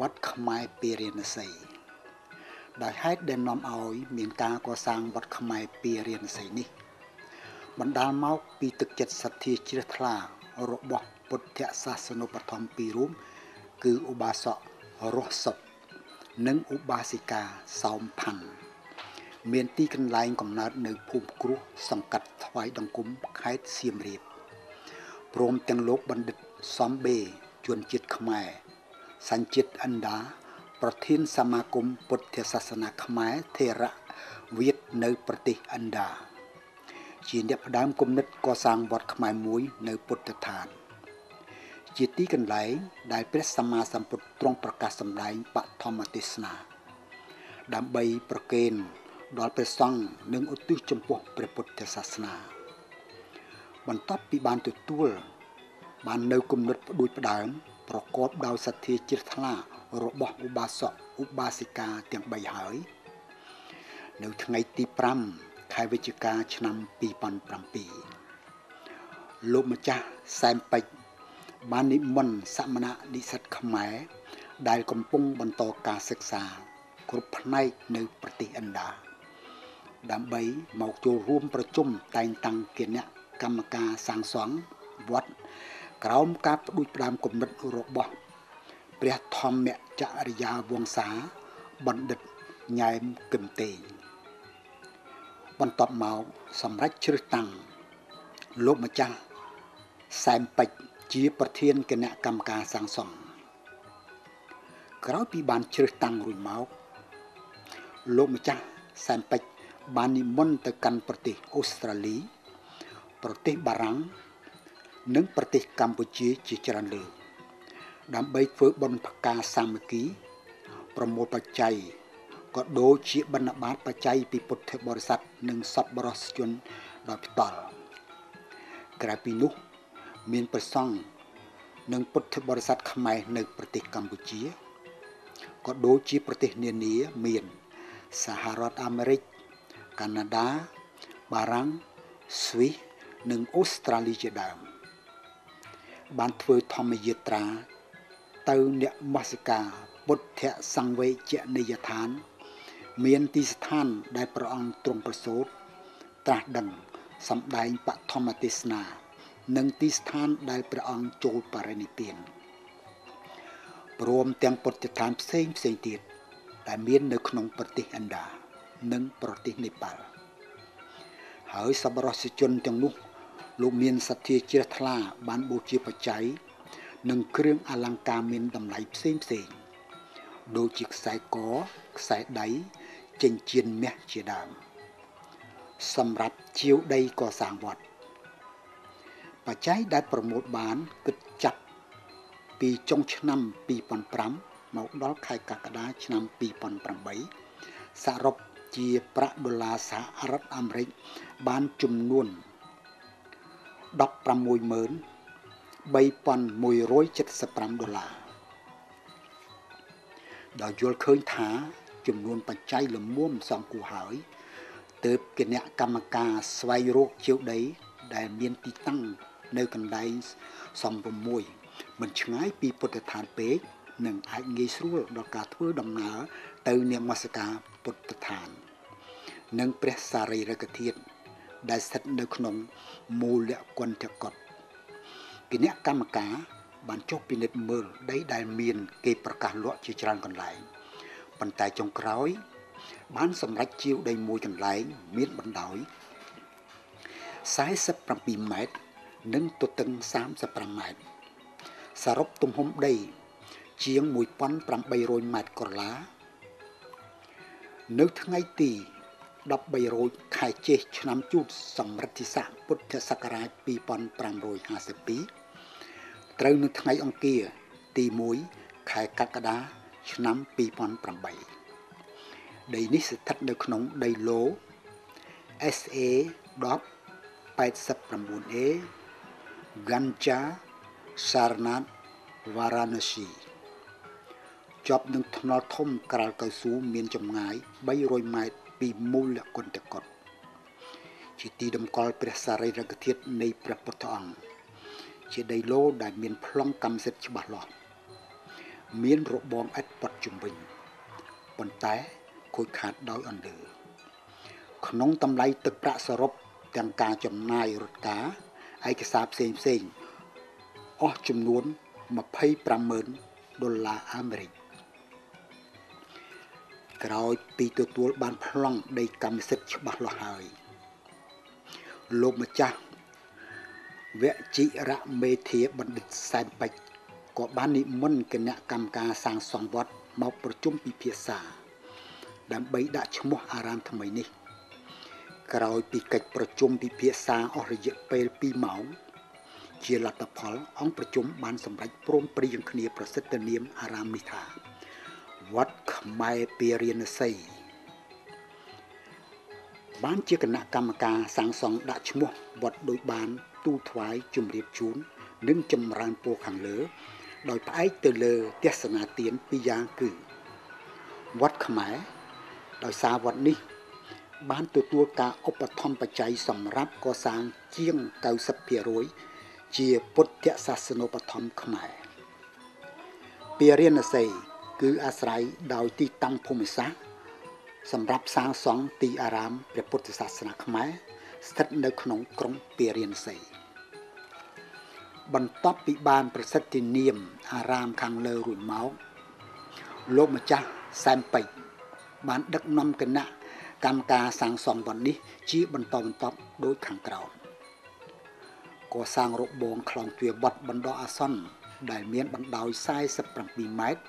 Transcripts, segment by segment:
វត្តខ្មែរពារាណសីដោយហេតុដែលនាំឲ្យមានការកសាងវត្តខ្មែរពារាណសីនេះ បណ្ដាលមកពីទឹកចិត្តសទ្ធាជ្រះថ្លារបស់ពុទ្ធសាសនូបត្ថម្ភពីររូបគឺឧបាសករស់សុតនិងឧបាសិកាសោមផាន់មានទីកន្លែងកំណើតនៅភូមិគ្រោះសង្កាត់ថ្វាយដង្គំខេត្តសៀមរាបព្រមទាំងលោកបណ្ឌិតសំបេជនជាតិខ្មែរ សញ្ជាតិឥណ្ដាប្រធានសមាគមពុទ្ធសាសនាខ្មែរថេរវាទនៅប្រទេសឥណ្ដាជាអ្នកផ្ដើមគំនិតកសាងវត្តខ្មែរមួយនៅពុទ្ធដ្ឋាន ជាទីកន្លែងដែលព្រះសម្មាសម្ពុទ្ធទ្រង់ប្រកាសសម្ដែងបឋមទេសនា ដើម្បីប្រគេនដល់ព្រះសង្ឃនិងឧទ្ទិសចំពោះព្រះពុទ្ធសាសនា បន្ទាប់ពីបានទទួលបាននៅគំនិតផ្ដួចផ្ដើម ប្រកបដោយសទ្ធាជ្រះថ្លារបស់ឧបាសកឧបាសិកាទាំង3ហើយ នៅថ្ងៃទី5ខែវិច្ឆិកាឆ្នាំ2007លោកម្ចាស់សែមពេជ្របាននិមន្តសមណៈនិស្សិតខ្មែរដែលកំពុងបន្តការសិក្សា គ្រប់ផ្នែកនៅប្រទេសឥណ្ឌាដើម្បីមកចូលរួមប្រជុំតែងតាំងគណៈកម្មការសាងសង់វត្ត ក្រោមការផ្ដួចផ្ដើមគំនិតរបស់ព្រះធម្មចរិយាវង្សាបណ្ឌិតញ៉ែមគឹមតេងបន្ទាប់មកសម្រាប់ជ្រើសតាំងលោកម្ចាស់សែមពេជ្រជាប្រធានគណៈកម្មការសាងសង់ក្រោយពីបានជ្រើសតាំងរួចមកលោកម្ចាស់សែមពេជ្របាននិមន្តទៅកាន់ប្រទេសអូស្ត្រាលី ប្រទេសបារាំង និងប្រទេសកម្ពុជាជាច្រើនលើកដើម្បីធ្វើបុណ្យផ្កាសាមគ្គី ប្រមូលបច្ច័យក៏ដូចជាបណ្ឌបាតបច្ច័យពីពុទ្ធបរិស័ទនិងសពបរិសជនដោយផ្ទាល់ក្រៅពីនោះ មានប្រសង់និងពុទ្ធបរិស័ទខ្មែរនៅប្រទេសកម្ពុជាក៏ដូចជាប្រទេសនានាមានសហរដ្ឋអាមេរិកកាណាដាបារាំងស្វីសនិងអូស្ត្រាលីជាដើម បានធ្វើធម្មយាត្រា ទៅអ្នកមស្ការពុទ្ធសង្វេជនីយដ្ឋាន មានទីស្ថានដែលព្រះអង្គទ្រង់ប្រសូតត្រាស់ដឹងសម្ដែងបឋមទេសនា និងទីស្ថានដែលព្រះអង្គចូលបរិនិព្វានព្រមទាំងពុទ្ធដ្ឋានផ្សេងផ្សេងទៀតដែលមាននៅក្នុងប្រទេសឥណ្ឌានិងប្រទេសនេប៉ាល់ហើយសប្បុរសជនទាំងនោះ លោកមានសទ្ធាជ្រះថ្លាបានបូជាបច្ច័យនិងគ្រឿងអលង្ការមានតម្លៃផ្សេងផ្សេងដូចជាខ្សែកខ្សែដៃចិញ្ចៀនមាសជាដើមសម្រាប់ជាវដីកសាងវត្តបច្ច័យដែលប្រមូលបានគិតចាប់ពីចុងឆ្នាំ2005មកដល់ខែកក្កដាឆ្នាំ2008សរុបជាប្រាក់ដុល្លារសហរដ្ឋអាមេរិកបានចំនួន 16 3175ដុល្លារដោយយល់ឃើញថាចំនួនបច្ច័យលមុំសងគូហើយទើបគណៈកម្មការស្វែងរកជាវដី ដែលមានទីតាំងនៅកន្លែងសំ6មិនឆ្ងាយពីពុទ្ធដ្ឋានពេកនិងអាចងាយស្រួលដល់ការធ្វើដំណើរទៅនមស្ការពុទ្ធដ្ឋាន និងព្រះសារីរិកធាតុ ដែលស្ថិតនៅក្នុងមូលគុណធកតគណៈកម្មការបានចុះពិនិត្យមើលដីដែលមាន គេប្រកាសលក់ជាច្រើនកន្លែងប៉ុន្តែចុងក្រោយ បានសម្រេចជាវដីមួយកន្លែង មានបណ្ដោយ47ម៉ែត្រនិងទទឹង35ម៉ែត្រសរុបទំហំដី ជាង1800ម៉ែត្រក្រឡា នៅថ្ងៃទី 13រោចខែចេសឆ្នាំជូតសម្រិទ្ធិស័កពុទ្ធសករាជ2552ត្រូវនៅថ្ងៃអង្គារទី1ខែកក្កដាឆ្នាំ2008ដីនេះស្ថិតនៅក្នុងដីឡូ SA 1089A Ganja Sarnath Varanasi ជាប់នឹងថ្នល់ធំក្រាលកៅស៊ូមានចម្ងាយ300ម៉ែត្រ ពីមូលគុណតកតជាទីតម្កល់ព្រះសារីរិកធាតុនៃព្រះពុទ្ធអង្គជាដីឡូដែលមានប្លង់កម្មសិទ្ធិច្បាស់លាស់មានរបងឥតប៉ត់ជំវិញប៉ុន្តែខូចខាតដោយអន្លើក្នុងតម្លៃទឹកប្រាក់សរុបទាំងការចំណាយរត់ការឯកសារផ្សេងផ្សេងអស់ចំនួន250,000ដុល្លារអាមេរិក ក្រោយពីទទួលបានប្លង់ដីកម្មសិទ្ធិច្បាស់លាស់ហើយលោកម្ចាស់វជីរៈមេធាបណ្ឌិតសែនពេជ្រក៏បាននិមន្តគណៈកម្មការសាងសង់វត្តមកប្រជុំពិភាក្សា ដើម្បីដាក់ឈ្មោះអារាមថ្មីនេះ ក្រោយពីកិច្ចប្រជុំពិភាក្សាអស់រយៈពេល2ម៉ោងជាលទ្ធផលអង្គប្រជុំបានសម្រេចព្រមព្រៀងគ្នាប្រសិទ្ធនាមអារាមនេះថា វត្តខ្មែរពារាណសីបានជាគណៈកម្មការសាងសង់ដាក់ឈ្មោះវត្តដោយបាន ទូលថ្វាយជំរាបជូននិងចម្រើនពរខាងលើ ដោយផ្អែកទៅលើទស្សនាទានពីរយ៉ាងគឺ វត្តខ្មែរដោយសារវត្តនេះ បានទទួលការឧបត្ថម្ភបច្ច័យសម្រាប់កសាងជាង90%ជាពុទ្ធសាសនូបត្ថម្ភខ្មែរពារាណសី គឺអាស្រ័យដោយទីតាំងភូមិសាស្ត្រសម្រាប់សាងសង់ទីអារាមព្រះពុទ្ធសាសនាខ្មែរស្ថិតនៅក្នុងក្រុងពារាណសីបន្ទាប់ពីបានប្រសិទ្ធនាមអារាមខាងលើរួចមកលោកម្ចាស់សែមពេជ្របានដឹកនាំគណៈកម្មការសាងសង់វត្តនេះ ជាបន្តបន្ទាប់ដូចខាងក្រោមកសាងរបងខ្លងទ្វារវត្តបណ្ដោះអាសន្នដែលមានបណ្ដោយ47ម៉ែត្រ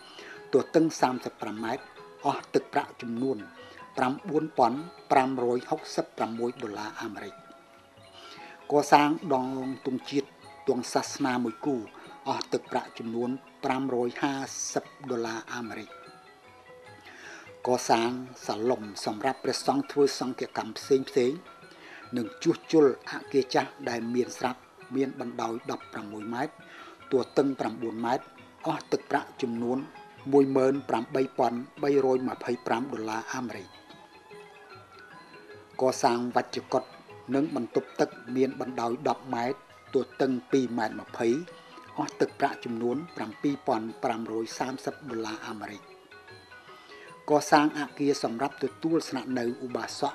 ទទឹង35ម៉ែត្រអស់ទឹកប្រាក់ចំនួន9566ដុល្លារអាមេរិកកសាងដងទង់ជាតិទង់សាសនាមួយគូអស់ទឹកប្រាក់ចំនួន550ដុល្លារអាមេរិកកសាងសាឡុំសម្រាប់ព្រះសង្ឃធ្វើសង្ឃកម្មផ្សេងផ្សេងនិងជួសជុលអគារចាស់ដែលមានស្រាប់មានបណ្ដោយ16ម៉ែត្រទួតឹង9ម៉ែត្រអស់ទឹកប្រាក់ចំនួន 18325ដុល្លារអាមេរិកកសាងវច្ចកុតនិងបន្ទប់ទឹកមានបណ្ដោយ10ម៉ែត្រទួតឹង2ម៉ែត្រ20អស់ទឹកប្រាក់ចំនួន7530ដុល្លារអាមេរិកកសាងអគារសម្រាប់ទទួលស្នាក់នៅឧបាសក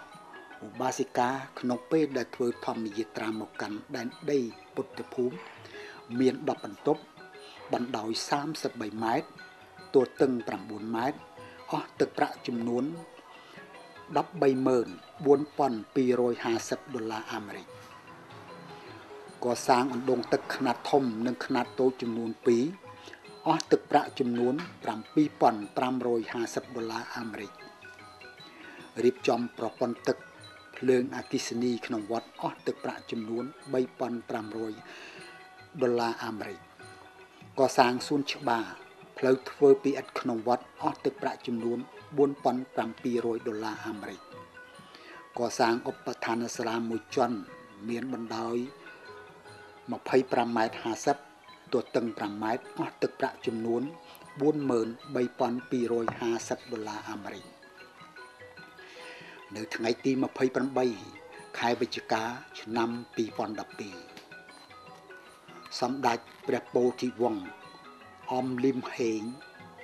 ឧបាសិកាក្នុងពេលដែលធ្វើធម្មយាត្រាមកកាន់ដែនដីពុទ្ធភូមិមាន10បន្ទប់បណ្ដោយ33ម៉ែត្រ ទួតឹង9ម៉ែត្រអស់ទឹកប្រាក់ចំនួន134,250ដុល្លារអាមេរិកកសាងអណ្ដូងទឹកខ្នាតធំនិងខ្នាតតូចចំនួន2អស់ទឹកប្រាក់ចំនួន7,550ដុល្លារអាមេរិករៀបចំប្រព័ន្ធទឹកភ្លើងអគិសនីក្នុងវត្តអស់ទឹកប្រាក់ចំនួន3,500ដុល្លារអាមេរិកកសាងសួនច្បារ ផ្លូវធ្វើពីឥដ្ឋក្នុងវត្តអស់ទឹកប្រាក់ចំនួន4700ដុល្លារអាមេរិកកសាងឧបដ្ឋានសាលាមួយជាន់មានបណ្ដោយ25ម៉ែត្រ50ទទឹង5ម៉ែត្រអស់ទឹកប្រាក់ចំនួន43250ដុល្លារអាមេរិកនៅថ្ងៃទី28ខែវិច្ឆិកាឆ្នាំ2012សម្ដេចព្រះពោធិវង្ស អំលឹមហេង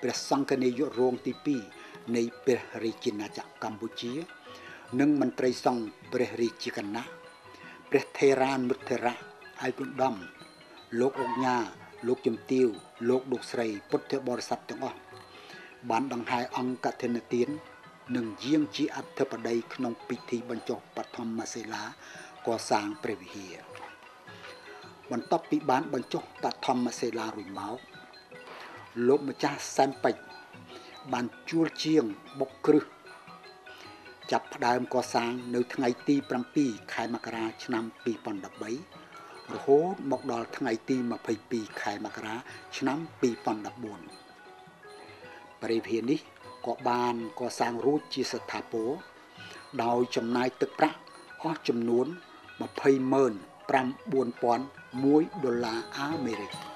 ព្រះសង្ឃនាយករងទី2នៃព្រះរាជាណាចក្រកម្ពុជា និងមន្ត្រីសង្ឃព្រះរាជាគណៈព្រះថេរានុទ្ធរៈឯកឧត្តមលោកអង្គញាលោកជំទាវលោកលោកស្រីពុទ្ធបរិស័ទទាំងអស់បានដង្ហែអង្គកឋិនទាននិងយាងជាអធិបតីក្នុងពិធីបញ្ចុះបឋមសិលាកសាងព្រះវិហារបន្ទាប់ពីបានបញ្ចុះបឋមសិលារួចមក លោកម្ចាស់សែនពេជ្របានជួលជាងបុកគ្រឹះចាប់ផ្ដើមកសាងនៅថ្ងៃទី7ខែមករាឆ្នាំ2013រហូតមកដល់ថ្ងៃទី22ខែមករាឆ្នាំ2014ព្រះវិហារនេះក៏បានកសាងរួចជាស្ថាពរដោយចំណាយទឹកប្រាក់អស់ចំនួន209,001ដុល្លារអាមេរិក។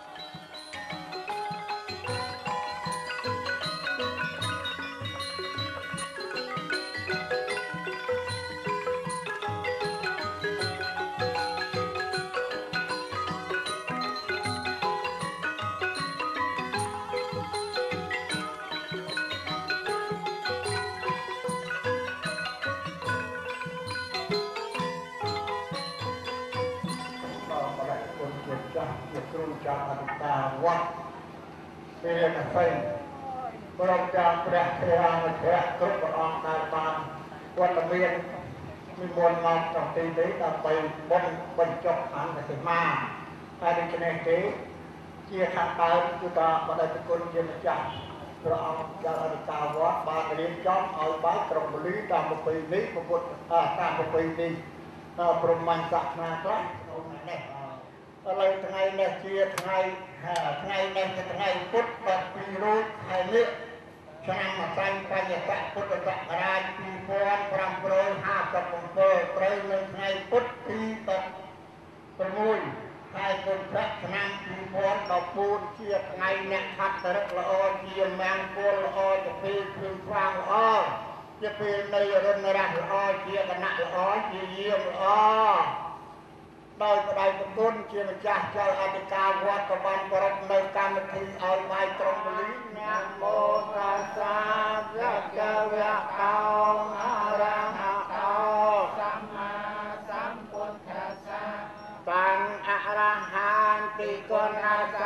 ព្រះធរមធៈគ្រប់ព្រះអង្គដែលបានវត្តមាននិមន្តមក trong ទីនេះដើម្បីបុណ្យបញ្ចុះអន្តសិមាតែដូច្នេះទេជាខាងដើមគឺថាបដិគុណជាម្ចាស់ព្រះអង្គដែលអនុតាវត្តបានរៀបចំឲ្យបាយក្រុងពលីតាមប្រពៃនេះពុទ្ធតាមប្រពៃនេះព្រមញ្ញសាសនាខ្លះក្នុងនេះឥឡូវថ្ងៃនេះជាថ្ងៃថ្ងៃនេះជាថ្ងៃពុទ្ធ12រោចខែនេះ ឆ្នាំអសញ្ញបញ្ញស័កពុទ្ធសករាជ2557ត្រូវនៅថ្ងៃពុទ្ធទី16ខែកុម្ភៈឆ្នាំ2014ជាថ្ងៃអ្នកខាត់រិកល្អជាមង្គលល្អជាពេលគ្រឿងស្វាងល្អជាពេលនៃរណរះល្អជាគណៈល្អជាយាមល្អ ដោយបដិគុណជាម្ចាស់ចៅអធិការវត្តក៏បានប្រពនៅកម្មវិធីឲ្យបាយក្រុងពលីណាមោតាសាវៈកវៈកោអរហតោសម្មាសម្ពុទ្ធសាតាំងអរហានតិគុណសា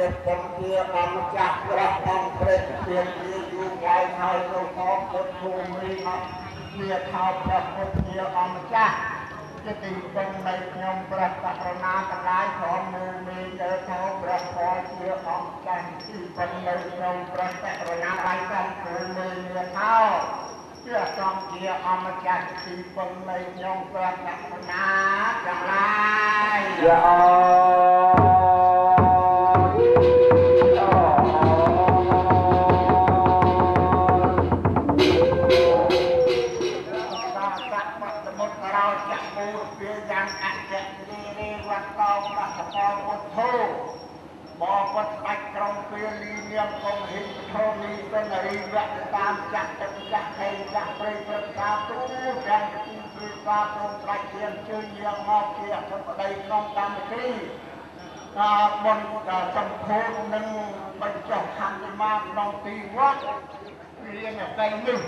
ព្រះពាគុំជាអមចាស់ព្រះអង្គព្រះទានជាយូរហើយហើយលោកផងពុទ្ធភូមិមកវាថោព្រះពុទ្ធជាអមចាស់ជាទីពឹងនៃខ្ញុំព្រះករុណាទាំងឡាយព្រមនៅមានទៅថោព្រះពរជាអមចាស់ទីពឹងនៃខ្ញុំព្រះករុណាបាយកំភូមិមានថោជាសង្ឃជាអមចាស់ទីពឹងនៃខ្ញុំព្រះករុណាទាំងឡាយយ៉ា បបតស្ដេចក្រុងពាលីនាមកុំហិពធមីសិនរីវៈតាមចាក់ទឹកចាក់ហេចាក់ព្រៃព្រឹកកាទូទាំងទីព្រឹកកាព្រមត្រាច់ជាជើញយ៉ាងមកជាអធិបតីក្នុងកម្មវិធីតាបុណ្យសម្ពោធនឹងបញ្ចុះខណ្ឌមាក្នុងទីវត្តរៀនអតីនេះ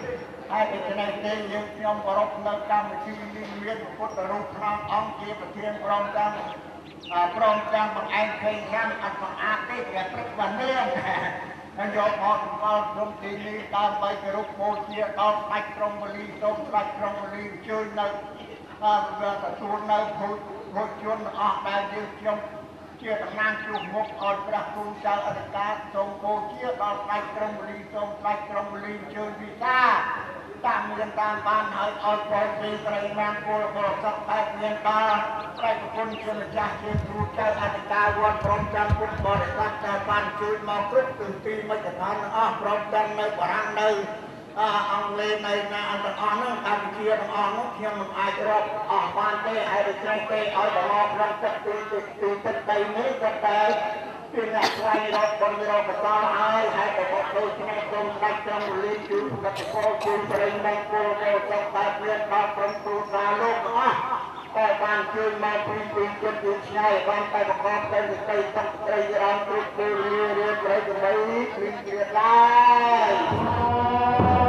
ហើយដូច្នេះទេយើងខ្ញុំគោរពនៅកម្មវិធីនេះមានពុទ្ធរូបក្នុងអង្គជាប្រធានក្រុមទាំងអ่า ព្រមទាំងបង្អែកភ័យខាងអត់បង្អាតទេព្រះព្រឹកបានលឿនហើយយកមកសម្គាល់ក្រុមទីនេះដើម្បីគោរពបូជាដល់ស្ដេចក្រុងវលីសូមស្ដេចក្រុងវលីអញ្ជើញនៅអឺទទួលនៅភោជភោជនទាំងអស់ដែលយើងខ្ញុំជាតំណាងជួបមុខឲ្យព្រះគូចៅអធិការសូមបូជាដល់ស្ដេចក្រុងវលីសូមស្ដេចក្រុងវលីអញ្ជើញវិសា តាមមានតាមបានហើយឲ្យពលពីប្រៃមានគោលបរិសុទ្ធតែមានដល់ប្រៃប្រគុណជាម្ចាស់ជាគ្រូចៅអធិការវត្តព្រមទាំងពុទ្ធបរិស័ទដែលបានជួយមកគ្រប់ទិសទីមិត្តដ្ឋានទាំងអស់ព្រមទាំងនៅបារាំងនៅអអង់គ្លេសនៅណាអន្តរអស់នោះកម្ពុជាទាំងអស់នោះខ្ញុំមិនអាចរាប់អស់បានទេហើយដូច្នេះទេឲ្យដល់មកក្នុងទឹកទីទីទឹកដីនេះក៏តែ ពីអ្នកស្វែងរកបុណ្យរកកតលហើយហើយក៏មកដូចគ្នាគុំដាច់ត្រង់លីជួបកតពលជួបប្រេងមកគោលគោលចង់បែបមានដល់ក្រុមគ្រួសារលោកទាំងអស់តែបានជួយមកពីពីចិត្តពីឆ្ងាយបានតែប្រកបទៅនឹងទីទឹកត្រីរំគ្រប់ពេលរៀបរៀបប្រៃដើម្បីគ្រីគ្រៀតឡើយ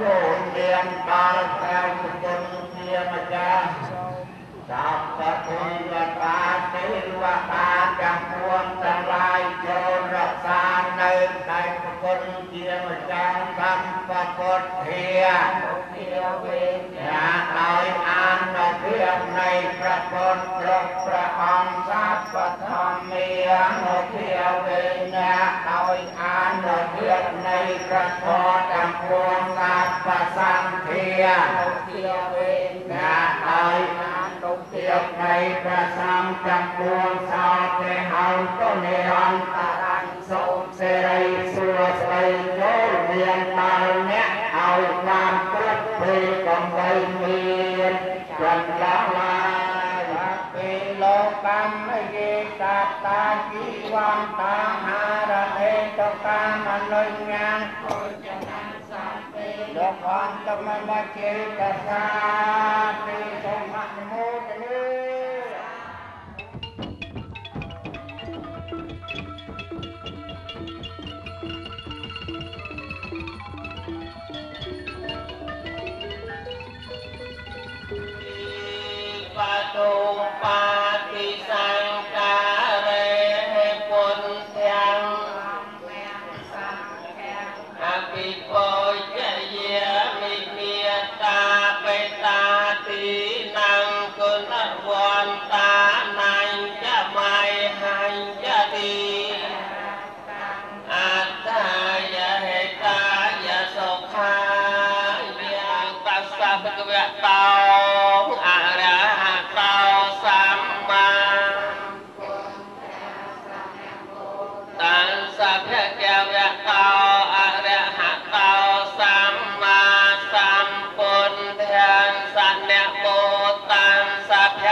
ចូលមានដល់ព្រះគុណជាម្ចាស់សាប់ពពុយវតាទេវតាទាំងពួងទាំងឡាយចូលរក្សានៅតែគុណជាម្ចាស់សម្បពុទ្ធាភាវេញាដោយអានុ ភាពនៃព្រះពុទ្ធគ្រប់ព្រះអង្គសាបធម្មានុភាវេញាដោយអានុភាពនៃព្រះពុទ្ធទាំងពួងសាបសន្ធានុភាវេញាដោយអានុភាពនៃព្រះសង្ឃទាំងពួងសោទេហៅទុនិរន្តរញ្ញសូមសេរីសួស្តីចូលមាន តាតាជីវន្តាហារហេតកាមនុញ្ញាគុជណាសាពេលោកអន្តមមចេតសាទីសូមអនុមោទនា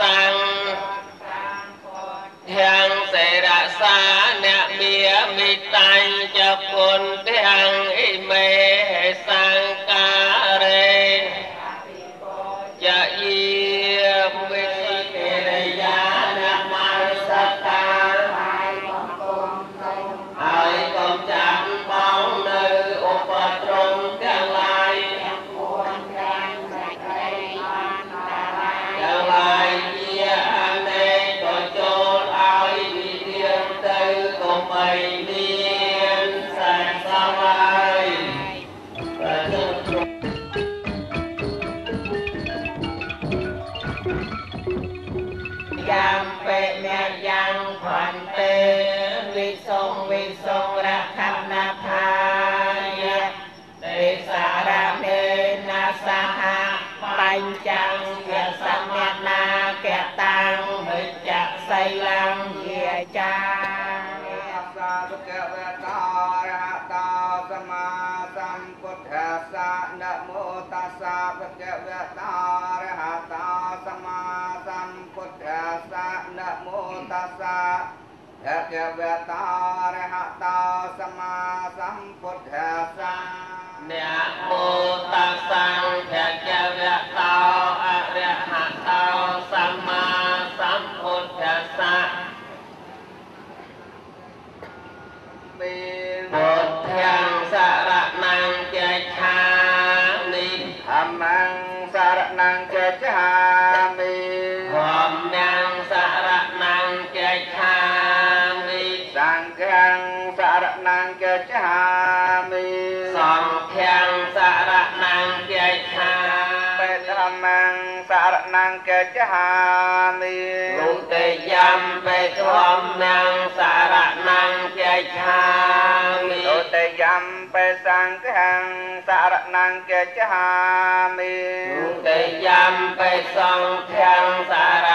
សង្ឃទាំងសេរសាអ្នកមានមិតញ្ញពុនទាំងអិមេសង្កា ភគវេតោរហតោសម្មាសម្ពុទ្ធស្សៈអ្នកមោតា សារណង្កចាមិរុតិយំបេធម្មំសារណង្ចឆាមិទតយំបេសង្ឃังសារណង្កចាមិរុតិយំបេសង្ឃាំងសារ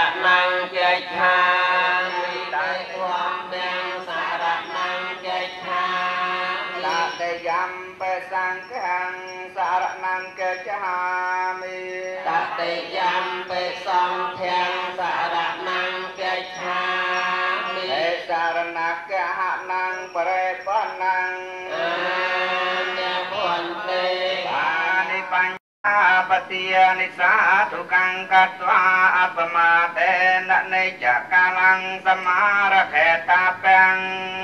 បញ្ញបតិយនិសាទុកੰកត្វាអបមាតេននិច្ចកាលੰសមារខេតាពេង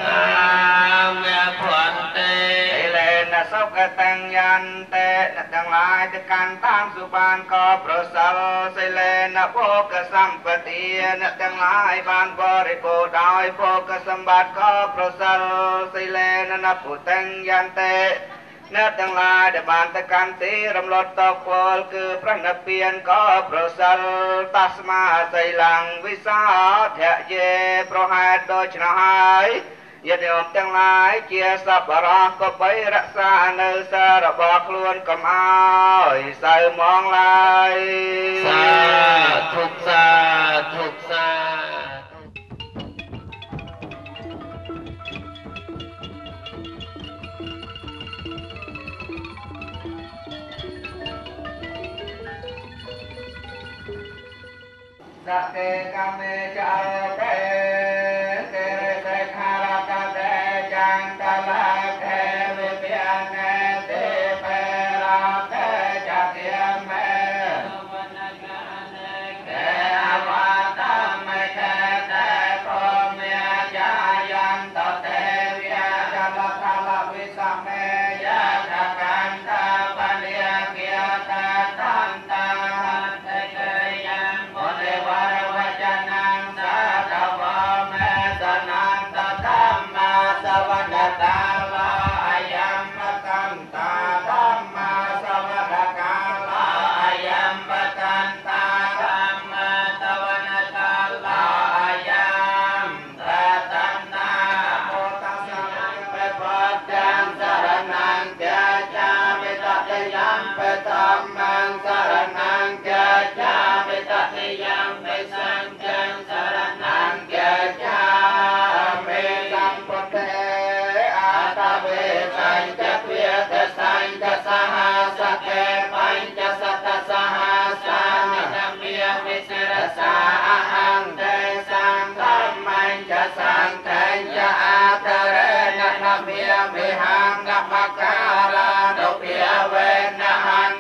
អានិភន្តិឥលេនសុគតញ្ញន្តេអ្នកទាំងឡាយទៅកាន់តាមសុបានក៏ប្រសិលសិលេនភោគសម្បទាអ្នកទាំងឡាយបានបរិបូរណ៍ដោយភោគសម្បត្តិក៏ប្រសិលសិលេននពុតញ្ញន្តេអ្នកទាំងឡាយដែលបានទៅកាន់ទីរំលត់តពលគឺព្រះនិព្វានក៏ប្រសិលតស្មាសីលੰវិសាធយេប្រហែលដូច្នោះហើយញាតិញោមទាំងឡាយជាសប្បុរសក៏បីរក្សានៅសាររបស់ខ្លួនកុំឲ្យសៅមងឡើយសាធុសាធុសា សកេកមេចោកេកេរេ វនតាលអយមកន្តធម្មសវនកាលអយមកន្តធម្មសវនកាលអយមតតនាមោតស្សៈពេពទាំងសរណង្កចាមិតតិយំពេធម្មងសរណង្កចាមិតតិយំពេសង្ឃងសរណង្កចាមិសម្ពុទ្ធេ ញ្ចព្រាតសញ្ចសហសកេបញ្ចសតសហសានិធម្មាវិសិរសាអហង្ទេសង្ឃមញ្ចសង្ឃញ្ចអតរេននមិមិហង្កមការៈនុភិវេនហន្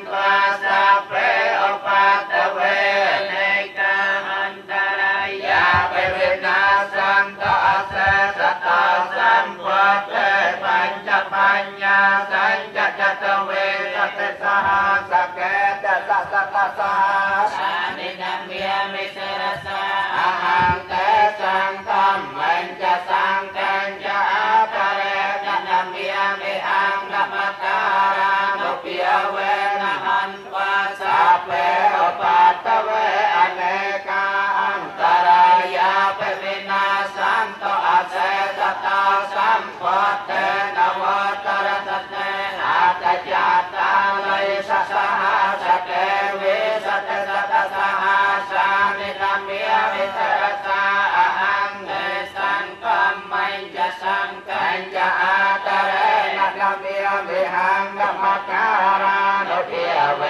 สสตาสัมปะเตัญจปัญญาสัญจจตเวสเตสหาสเกตัสตาสาสานิดัมเบียมิสรสาหังเตสังธรรมันจะสังกัจะอาภเรตดัมเยมิอังนัมตารานเปีวะหันวาสัเป ตตาสัมปตเตนวตรตเตอาตจาตาเลยสสหาสเกวิสตสตสหาสานินามิมิเสรสาอาหังเนสังกัมมัญจะสังกัญจะอาตเรนะนามิมิหังกัมมการานุเทียเว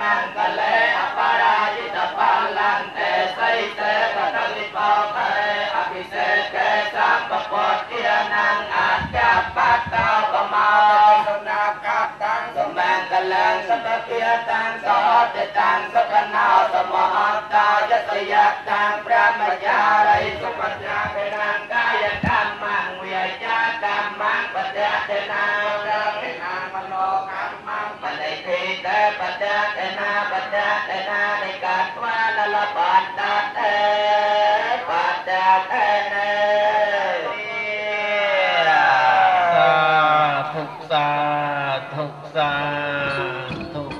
មង្គលេអបរាយិតបាលន្តេសៃតេបតវិបោតេអភិសេកេសម្បពតិរណងអាចាបតោបមោសនាកតាំងសមង្គលេសតតិតាំងសោតតាំងសុខណោសមហតាយតយតាំងប្រមយារិសុបត្រា ปัจจเตนะปัจจเตนะในการว่านลปัจจเตปัจจเตนะทุกสาทุกสาทุก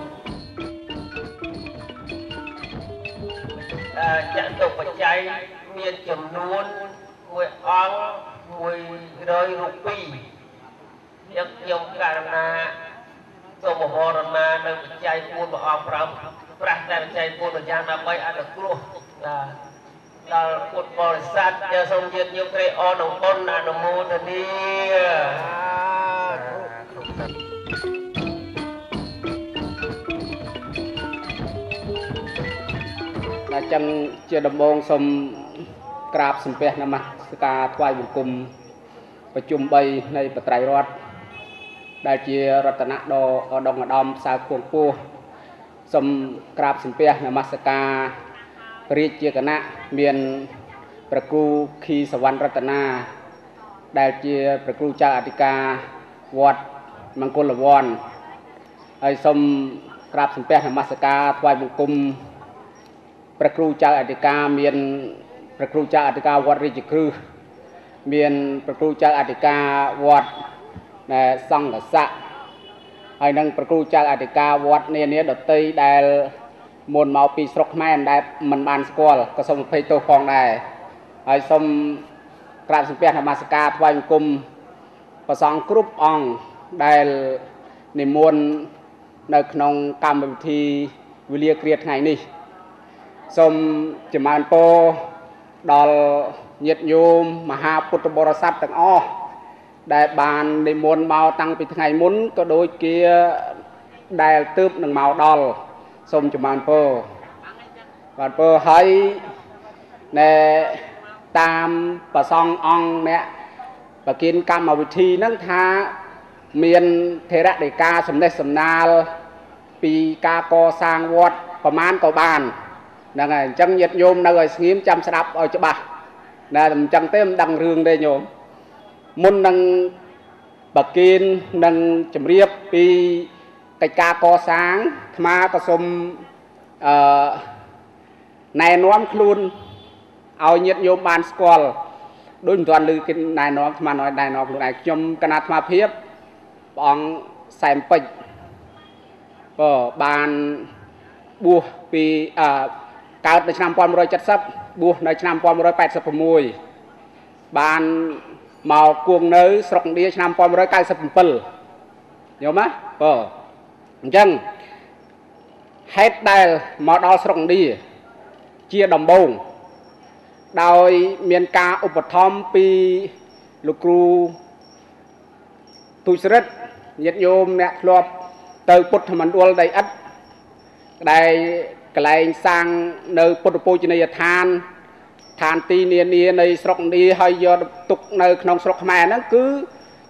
จันตุปัจจัยมีจำนวนมวยอังมวยร้อยรูปียังยงการนา សូមមហរណានៅបច្ច័យ4ព្រះអង្គប្រាំប្រាស់តែបច្ច័យ4យ៉ាងដើម្បីអនុគ្រោះដល់ដល់ពុទ្ធបរិស័ទយកសូមយាតញោមត្រេកអរក្នុងបុណ្យអនុមោទនាតែអញ្ចឹងជាដំបូងសូមក្រាបសំពះនមស្ការថ្វាយបង្គំប្រជុំ3នៃបត្រៃរដ្ឋ ដែលជារតនៈដ៏ឧត្តមឧត្តមផ្សើខ្ពង់ខ្ពស់សូមក្រាបសំពះនមស្ការព្រះរាជាគណៈមានព្រះគ្រូខីសវណ្ណរតនាដែលជាព្រះគ្រូចៅអធិការវត្តមង្គលវ័នហើយសូមក្រាបសំពះនមស្ការថ្វាយបង្គំព្រះគ្រូចៅអធិការមានព្រះគ្រូចៅអធិការវត្តរាជគ្រឹះមានព្រះគ្រូចៅអធិការវត្ត ដែលសង្ឃស័កហើយនិងព្រះគ្រូចៅអធិការវត្តនានាដតីដែលមុនមកពីស្រុកខ្មែរមិនដែលមិនបានស្គាល់ក៏សូមអភ័យទោសផងដែរហើយសូមក្រាបសំពះនមស្ការថ្វាយបង្គំព្រះសង្ឃគ្រប់អង្គដែលនិមន្តនៅក្នុងកម្មវិធីវេលាគ្រាថ្ងៃនេះសូមចម្រើនពរដល់ញាតិញោមមហាពុទ្ធបរិស័ទទាំងអស់ ដែលបាននិមន្តមកតាំងពីថ្ងៃមុនក៏ដូចជាដែលទើបនឹងមកដល់សូមចម្រើនពរបាទពរហើយណែតាមប្រសងអង្គអ្នកប្រគិនកម្មវិធីហ្នឹងថាមានធរៈដីកាសំណេះសំណាល ពីការកសាងវត្តប្រមាណក៏បានហ្នឹងហើយអញ្ចឹងញាតិញោមនៅឲ្យស្ងៀមចាំស្ដាប់ឲ្យច្បាស់ណាតែអញ្ចឹងទេមិនដឹងរឿងទេញោម មុននឹងបកគិននឹងជម្រាបពីកិច្ចការកសាងអាត្មាក៏សូមអឺណែនាំខ្លួនឲ្យញាតិញោមបានស្គាល់ដូចមិនទាន់ឮគេណែនាំអាត្មា nói ណែនាំខ្លួនឯងខ្ញុំគណៈអាត្មាភាពព្រះអង្គសែមពេជ្រក៏បានបួសពីអឺកើតនៅឆ្នាំ1970បួសនៅឆ្នាំ1986បាន មកគង់នៅស្រុកឥណ្ឌាឆ្នាំ1997យល់មកបើអញ្ចឹងហេតុដែលមកដល់ស្រុកឥណ្ឌាជាដំបូងដោយមានការឧបត្ថម្ភពីលោកគ្រូទូចស្រិតញាតិញោមអ្នកធ្លាប់ទៅពុទ្ធមណ្ឌលដីឥដ្ឋដែលកន្លែងសាងនៅពុទ្ធពូជនីយដ្ឋាន ឋានទីនានានៃស្រុកឥណ្ឌាហើយយកទុកនៅ ក្នុងស្រុកខ្មែរហ្នឹងគឺ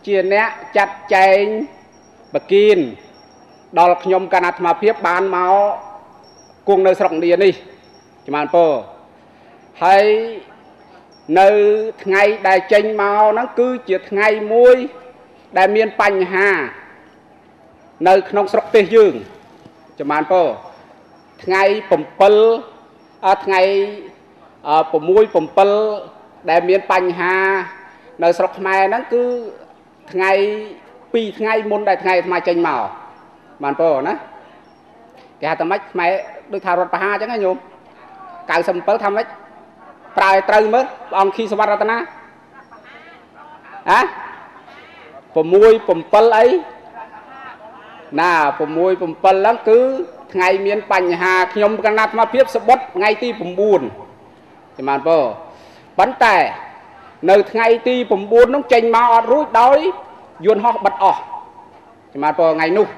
ជាអ្នកចាត់ចែងបកៀនដល់ខ្ញុំកណ្ដាអាត្មាភាពបានមកគង់នៅស្រុកឥណ្ឌានេះចំបានពោហើយនៅថ្ងៃដែលចេញមកហ្នឹងគឺជាថ្ងៃមួយដែលមានបញ្ហា នៅ ក្នុងស្រុកទេសយើងចំបានពោថ្ងៃ7ថ្ងៃ 6 7ដែលមានបញ្ហា នៅស្រុកខ្មែរហ្នឹងគឺថ្ងៃ2ថ្ងៃមុនដែលថ្ងៃអាត្មាចេញមកបានពោណាគេហៅថាម៉េចខ្មែរដូចថារត់បហាអញ្ចឹងណាញោម97ថាម៉េចប្រើឲ្យត្រូវមើលព្រះអង្គខីសវត្តរតនាហ៎6 7អីណា6 7ហ្នឹងគឺថ្ងៃមានបញ្ហាខ្ញុំកណ្ណាត់អាភិបសបុតថ្ងៃទី9 ចាំបានពោប៉ុន្តែនៅថ្ងៃទី9នោះចេញមកអត់រួចដោយយន្តហោះបិទអស់ចាំបានពោថ្ងៃនោះ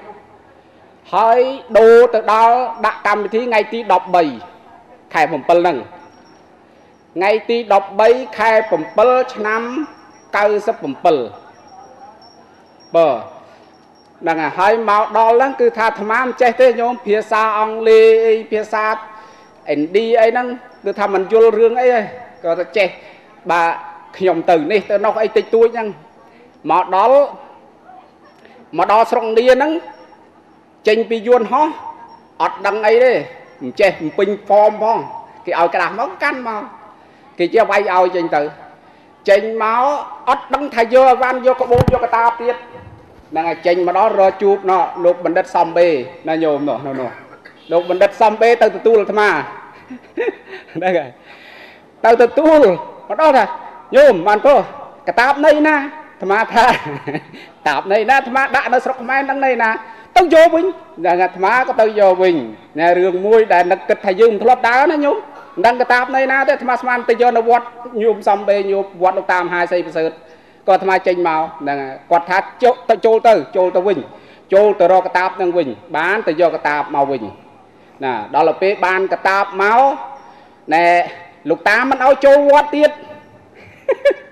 ហើយដូរទៅដល់ដាក់កម្មវិធីថ្ងៃទី13ខែ7ហ្នឹងថ្ងៃទី13ខែ7ឆ្នាំ97បើហ្នឹងហើយមកដល់ហ្នឹងគឺថាអាត្មាមិនចេះទេញោមភាសាអង់គ្លេសអីភាសាឥណ្ឌាអីហ្នឹង គឺថាមិនយល់រឿងអីទេក៏តែចេះបាទខ្ញុំទៅនេះទៅនោះអីតិចតួចហ្នឹងមកដល់មកដល់ស្រុកឥណ្ឌាហ្នឹងចេញពីយួនហោះអត់ដឹងអីទេមិនចេះបំពេញហ្វមផងគេឲ្យក្រាស់មកកាន់មកគេជាវាយឲ្យចេញទៅចេញមកអត់ដឹងថាយកអីវ៉ាន់យកកបោបយកកតាទៀតហ្នឹងហើយចេញមកដល់រជួបណោះលោកបណ្ឌិតសំបេណាញោមណោះនោះលោកបណ្ឌិតសំបេទៅទទួលអាត្មា ហ្នឹងហើយទៅទទួលមកដល់ថាញោមបានពោកតាបនៃណាអាត្មាថាតាបនៃណាអាត្មាដាក់នៅស្រុកខ្មែរហ្នឹងនៃណាទៅយកវិញយ៉ាងអាត្មាក៏ទៅយកវិញណែរឿងមួយដែលនឹកគិតថាយើងមិនធ្លាប់ដើរណាញោមមិនដឹងកតាបនៃណាទេអាត្មាស្មានទៅយកនៅវត្តញោមសំបេញោមវត្តលោកតាមហាយសីប្រសើតក៏អាត្មាចេញមកហ្នឹងគាត់ថាចូលទៅចូលទៅចូលទៅវិញចូលទៅរកកតាបនឹងវិញបានទៅយកកតាបមកវិញ ណាដល់ទៅពេលបានកតាបមកណែលោកតាមិនឲ្យចូលវត្តទៀត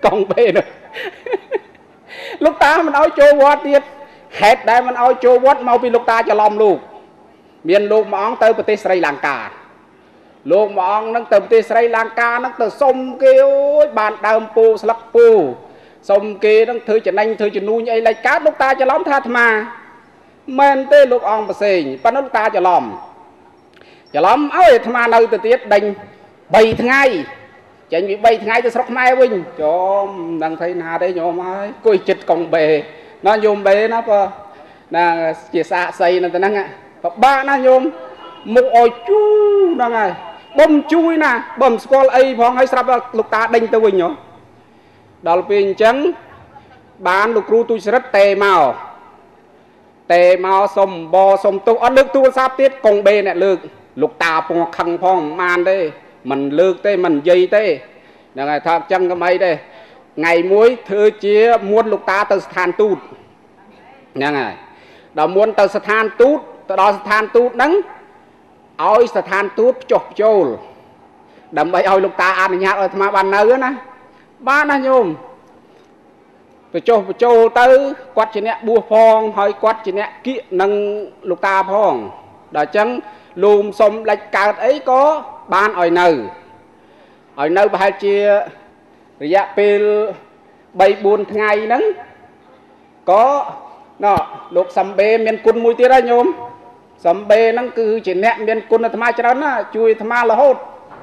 កងបេនោះលោកតាមិនឲ្យចូលវត្តទៀតហេតុដែលមិនឲ្យចូលវត្តមកពីលោកតាច្រឡំលោកមានលោកមួយអង្គទៅប្រទេសស្រីលង្កាលោកមួយអង្គនឹងទៅប្រទេសស្រីលង្កានឹងទៅសុំគេអូយបានដើមពូស្លឹកពូសុំគេនឹងធ្វើចំណេញធ្វើជំនួញអីលេចកើតលោកតាច្រឡំថាអាត្មាមែនទេលោកអង្គប្រសេងប៉ុន្តែលោកតាច្រឡំ ច្រឡំឲ្យអាត្មានៅទៅទៀតដេញ3ថ្ងៃចេញពី3ថ្ងៃទៅស្រុកខ្មែរវិញចោមដឹង thấy ណាទេញោមហើយគួយចិត្តកងបេណាញោមបេណាបើណាជាសាកសីនៅទៅហ្នឹងពិបាកណាញោមមុខអោយជូហ្នឹងហើយបំជួយណាបំស្គាល់អីផងហើយស្រាប់លោកតាដេញទៅវិញហ៎ដល់ពេលអញ្ចឹងបានលោកគ្រូទូចស្រិតតេមកតេមកសុំបសុំទុះអត់លើកទូរស័ព្ទទៀតកងបេអ្នកលើក លោកតាពងខឹងផងមិនបានទេមិនលើកទេមិននិយាយទេហ្នឹងហើយថាអញ្ចឹងកុំអីទេថ្ងៃមួយធ្វើជាមួនលោកតាទៅស្ថានទូតហ្នឹងហើយដល់មួនទៅស្ថានទូតទៅដល់ស្ថានទូតហ្នឹងឲ្យស្ថានទូតចុះចូលដើម្បីឲ្យលោកតាអនុញ្ញាតឲ្យអាត្មាបាននៅណាបានណាញោមបញ្ចុះបញ្ចូលទៅគាត់ជាអ្នកបួសផងហើយគាត់ជាអ្នកគៀកនឹងលោកតាផងដល់អញ្ចឹង លូមសុំដាច់កើតអីក៏បានឲ្យនៅឲ្យនៅប្រហែលជារយៈពេល3 4ថ្ងៃហ្នឹងក៏ណោះលោកសំបេមានគុណមួយទៀតហើយញោមសំបេហ្នឹងគឺជាអ្នកមានគុណអាត្មាច្រើនណាជួយអាត្មារហូត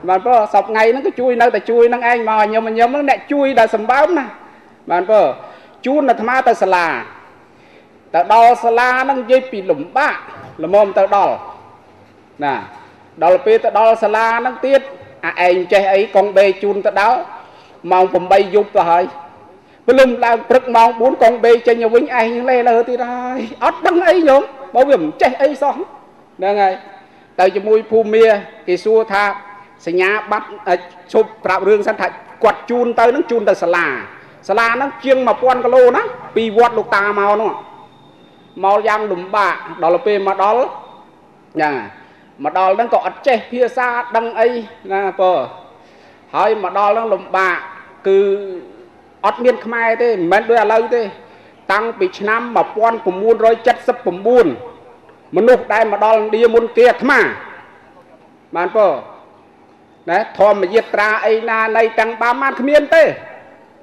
បានព្រោះសប្ងៃហ្នឹងក៏ជួយនៅតែជួយហ្នឹងឯងមកញឹមញឹមហ្នឹងអ្នកជួយដែលសម្បើមណាបានព្រោះជូនអាត្មាទៅសាលាទៅដល់សាលាហ្នឹងនិយាយពីលំបាកល្មមទៅដល់ ណាដល់ពេលទៅដល់សាលាហ្នឹងទៀតអាឯងចេះអីកងបេជូនទៅដល់ម៉ោង8យប់ទៅហើយព្រលឹមឡើងព្រឹកម៉ោង4កងបេចេញទៅវិញឯងលេលើទៀតហើយអត់ដឹងអីញោមបើវាមិនចេះអីសោះហ្នឹងហើយទៅជាមួយភូមិមាគេសួរថាសញ្ញាបត្រឈប់ប្រាប់រឿងសិនថាគាត់ជូនទៅនឹងជូនទៅសាលាសាលាហ្នឹងជាង1000គីឡូណាពីវត្តលោកតាមកនោះមកយ៉ាងលំបាកដល់ពេលមកដល់យ៉ាង មកដល់ហ្នឹងក៏អត់ចេះភាសាដឹងអីណាបើហើយមកដល់ហ្នឹងលំបាកគឺអត់មានខ្មែរទេមិនមែនដូចឥឡូវទេ តាំងពីឆ្នាំ1979មនុស្សដែលមកដល់ឥណ្ឌាមុនគេអាត្មាបានពោណាធម្មយាត្រាអីណានៃទាំងបាមានគ្មានទេ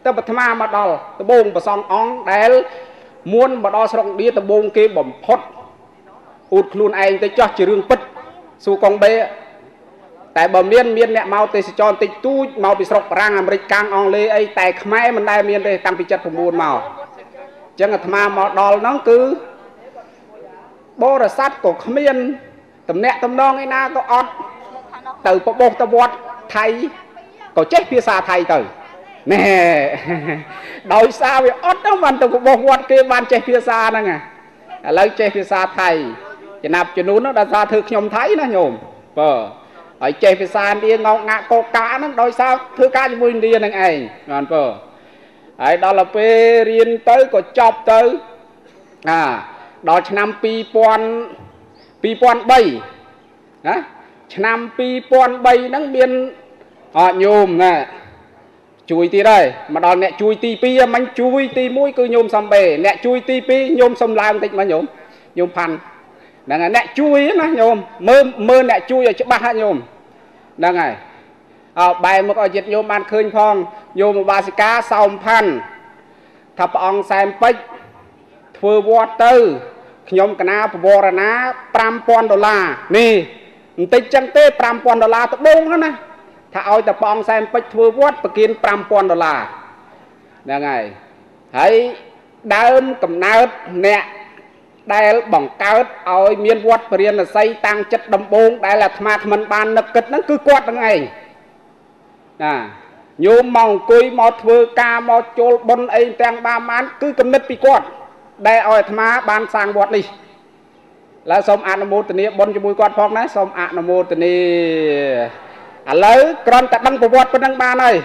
ទៅអាត្មាមកដល់ដបងប្រសងអង្គដែលមួនមកដល់ស្រុកឥណ្ឌាដបងគេបំផុតអ៊ូតខ្លួនឯងទៅចោះជារឿងពិត ស៊ូកុងបេតែបើមានមានអ្នកមកទេសចរតិចតួចមកពីស្រុកបារាំងអាមេរិកកាំងអង់គ្លេសអីតែខ្មែរមិនដែលមានទេតាំងពី79មកអញ្ចឹងអាត្មាមកដល់ហ្នឹងគឺបរិស័ទក៏គ្មានតំណាក់តំណងឯណាក៏អត់ទៅបបោសទៅវត្តថៃក៏ចេះភាសាថៃទៅណែដោយសារវាអត់ទៅបានទៅបបោសវត្តគេបានចេះភាសាហ្នឹងឥឡូវចេះភាសាថៃ ចំណាប់ជំនួនដល់សារធ្វើខ្ញុំថៃណាញោមបើហើយចេះភាសាឥណ្ឌាងោកងាក់កោកាហ្នឹងដោយសារធ្វើការជាមួយឥណ្ឌាហ្នឹងឯងបានបើហើយដល់ទៅពេលរៀនទៅក៏ចប់ទៅអាដល់ឆ្នាំ2000 2003ណាឆ្នាំ2003ហ្នឹងមានអត់ញោមណាជួយទៀតហើយមកដល់អ្នកជួយទី2មិញជួយទី1គឺញោមសំបេអ្នកជួយទី2ញោមសំឡើងតិចមកញោមញោមផាន់ ហ្នឹងហើយអ្នកជួយណាញោមមើលមើលអ្នកជួយឲ្យច្បាស់ហ่ะញោមហ្នឹងហើយអើបែរមកឲ្យចិត្តញោមបានឃើញផងញោមឧបាសិកាសោមផាន់ថាព្រះអង្គសែមពេជ្រធ្វើវត្តទៅខ្ញុំកណាបវរណា5000ដុល្លារនេះបន្តិចចឹងទេ5000ដុល្លារត្បូងហ្នឹងណាថាឲ្យតែព្រះអង្គសែនពេជ្រធ្វើវត្តប្រគិន5000ដុល្លារហ្នឹងហើយហើយដើមកំណើតអ្នក ដែលបង្កើតឲ្យមានវត្តពរាណសីតាំងចិត្តដំបូងដែលអាត្មាមិនបាននឹកគិតហ្នឹងគឺគាត់ហ្នឹងឯងណាញោមមកអង្គុយមកធ្វើការមកចូលបុណ្យអីទាំងបាមានគឺគំនិតពីគាត់ ដែលឲ្យអាត្មាបានសាងវត្តនេះឡើយសូមអនុមោទនាបុណ្យជាមួយគាត់ផងណាសូមអនុមោទនាឥឡូវគ្រាន់តែដឹងប្រវត្តិប៉ុណ្ណឹងបានហើយ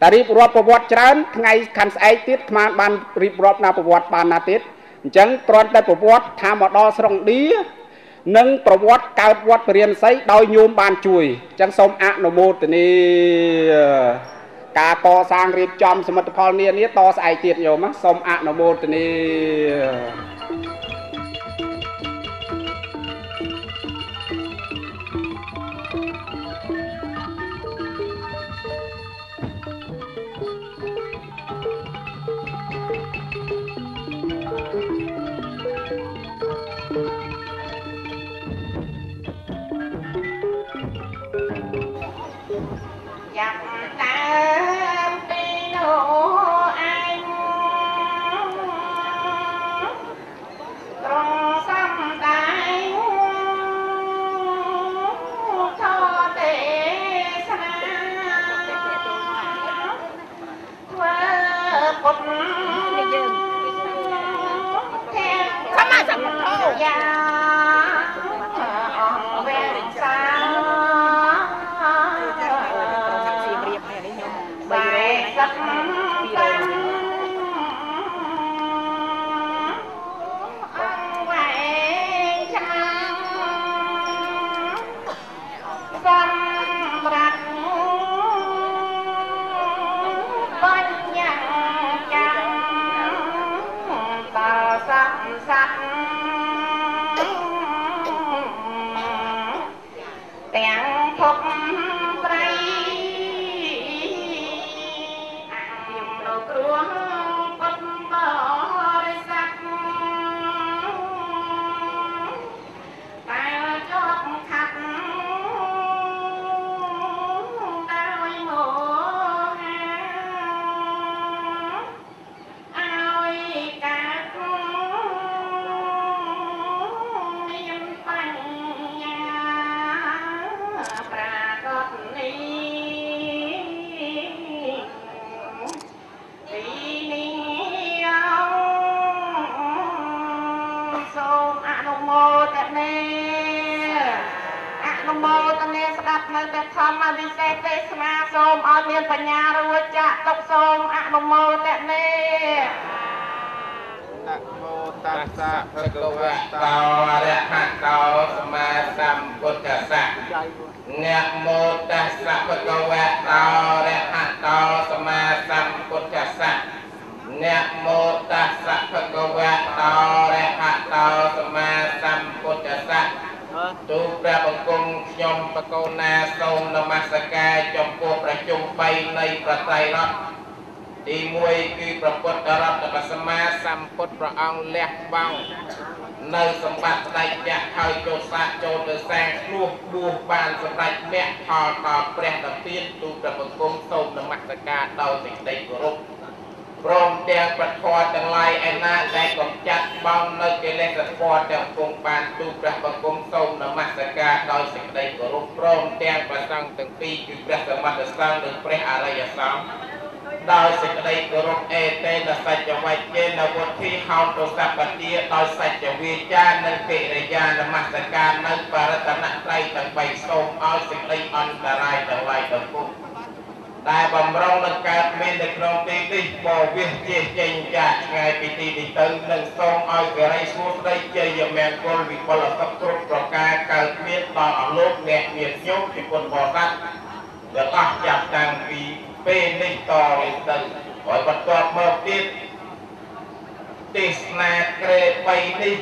តែរៀបរាប់ប្រវត្តិច្រើនថ្ងៃខាន់ស្អែកទៀតអាត្មាបានរៀបរាប់ណាប្រវត្តិបានណាទៀត អញ្ចឹងគ្រាន់តែប្រវត្តិថាមកដល់ស្រុងឌីនិងប្រវត្តិកើតវត្តពរានសីដោយញោមបានជួយអញ្ចឹងសូមអនុមោទនាការកសាងរៀបចំសមិទ្ធផលនានាតស្អែកទៀតញោមសូមអនុមោទនា បញ្ញារួចចាក់ទុកសូមអនុមោទនេនមោតាសៈភគវៈតោអរហតោសម្មាសម្ពុទ្ធសៈនមោតាសៈភគវៈតោអរហតោសម្មាសម្ពុទ្ធសៈនមោតាសៈភគវៈតោអរហតោសម្មាសម្ពុទ្ធសៈ ទូព្រះបង្គំខ្ញុំបកូនណាសូមនមស្ការចំពោះប្រជុំ3នៃប្រត្រៃរតន៍ទី1គឺព្រះពុទ្ធរតនសម្មាសម្ពុទ្ធព្រះអង្គលះបង់នៅសម្បត្តិស្ដេចយៈហើយចូលសាកចូលទៅសាងគ្រោះបួសបានសម្រេចមគ្គផលដល់ព្រះដទានទូព្រះបង្គំសូមនមស្ការដោយសេចក្តីគោរព ព្រមទាំងប្រធរទាំងឡាយឯណាដែលកំចាត់បងនៅកិលេសធម៌ទាំងគង់បានទូព្រះបង្គំសូមនមស្ការដោយសេចក្តីគោរពព្រមទាំងព្រះសង្ឃទាំងពីរគឺព្រះសម្មាសម្ពុទ្ធនិងព្រះអរិយសង្ឃដោយសេចក្តីគោរពអេតេនសច្ចវៃជេនវុទ្ធីហោទសពទាដោយសច្ចវាចានិងកិរិយានមស្ការនៅបរតនត្រ័យទាំង3សូមឲ្យសេចក្តីអន្តរាយទាំងឡាយទាំងពុទ្ធ ដែលបំរុងនឹងកើតមាននៅក្នុងទីនេះបវិសជាចេញចាកឆ្ងាយពីទីនេះទៅនឹងសូមឲ្យសេរីសួស្តីជ័យមង្គលវិបុលសុខគ្រប់ប្រការកើតមានដល់អលោកអ្នកមានញោមពីគុណបរិស័ទដែលអស់ចាប់តាំងពីពេលនេះតរៀងទៅហើយបន្ទាប់មកទៀតទេសនាក្រេ3នេះ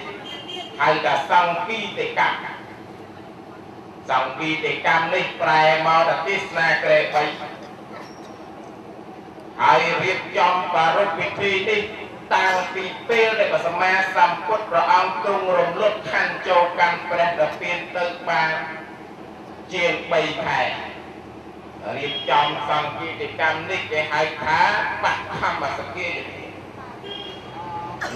ហៅថាសង្កីតិកម្មសង្កីតិកម្មនេះប្រែមកថាទេសនាក្រេ3 ហើយរៀបចំប្រារព្ធពិធីនេះតាំងពីពេលដែលព្រះសម្មាសម្ពុទ្ធព្រះអង្គទ្រង់រំលត់ខណ្ឌចូលកាន់ព្រះនិព្វានទៅបានជាង3ខែរៀបចំសង្កេតកម្មនេះគេហៅថាបឋមសង្កេត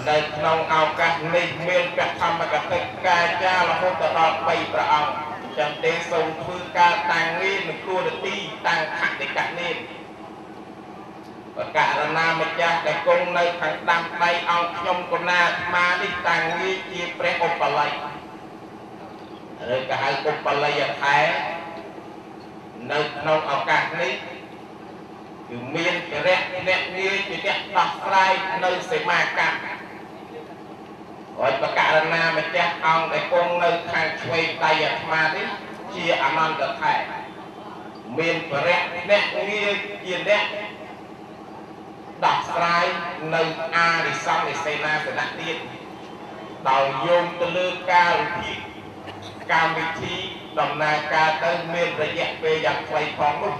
នៅក្នុងឱកាសនេះមានព្រះធម្មកតិកាចារហូតដល់3ព្រះអង្គចឹងទេសូមធ្វើការតាំងងារនៅគួរនទីតាំងខតិកនេះប ករណាម្ចាស់ដែលគង់នៅខាងដាំដៃអង្គខ្ញុំកណាអាត្មានេះតាំងងារជាព្រះឧបល័យឬក៏ហៅឧបល័យថែនៅក្នុងឱកាសនេះគឺមានចរិតអ្នកងារជាអ្នកដោះស្រាយនៅសេមាកម្មហើយបករណាម្ចាស់អង្គដែលគង់នៅខាងឆ្វេងដៃអាត្មានេះជាអនន្តថែមានបរិយអ្នកងារជាអ្នក ដោះស្រាយនៅអារិសង្ឃនៃសេនាសនៈទៀតដោយយោងទៅលើការវិធីកម្មវិធីដំណើរការទៅមានរយៈពេលយ៉ាងខ្លីផងនោះ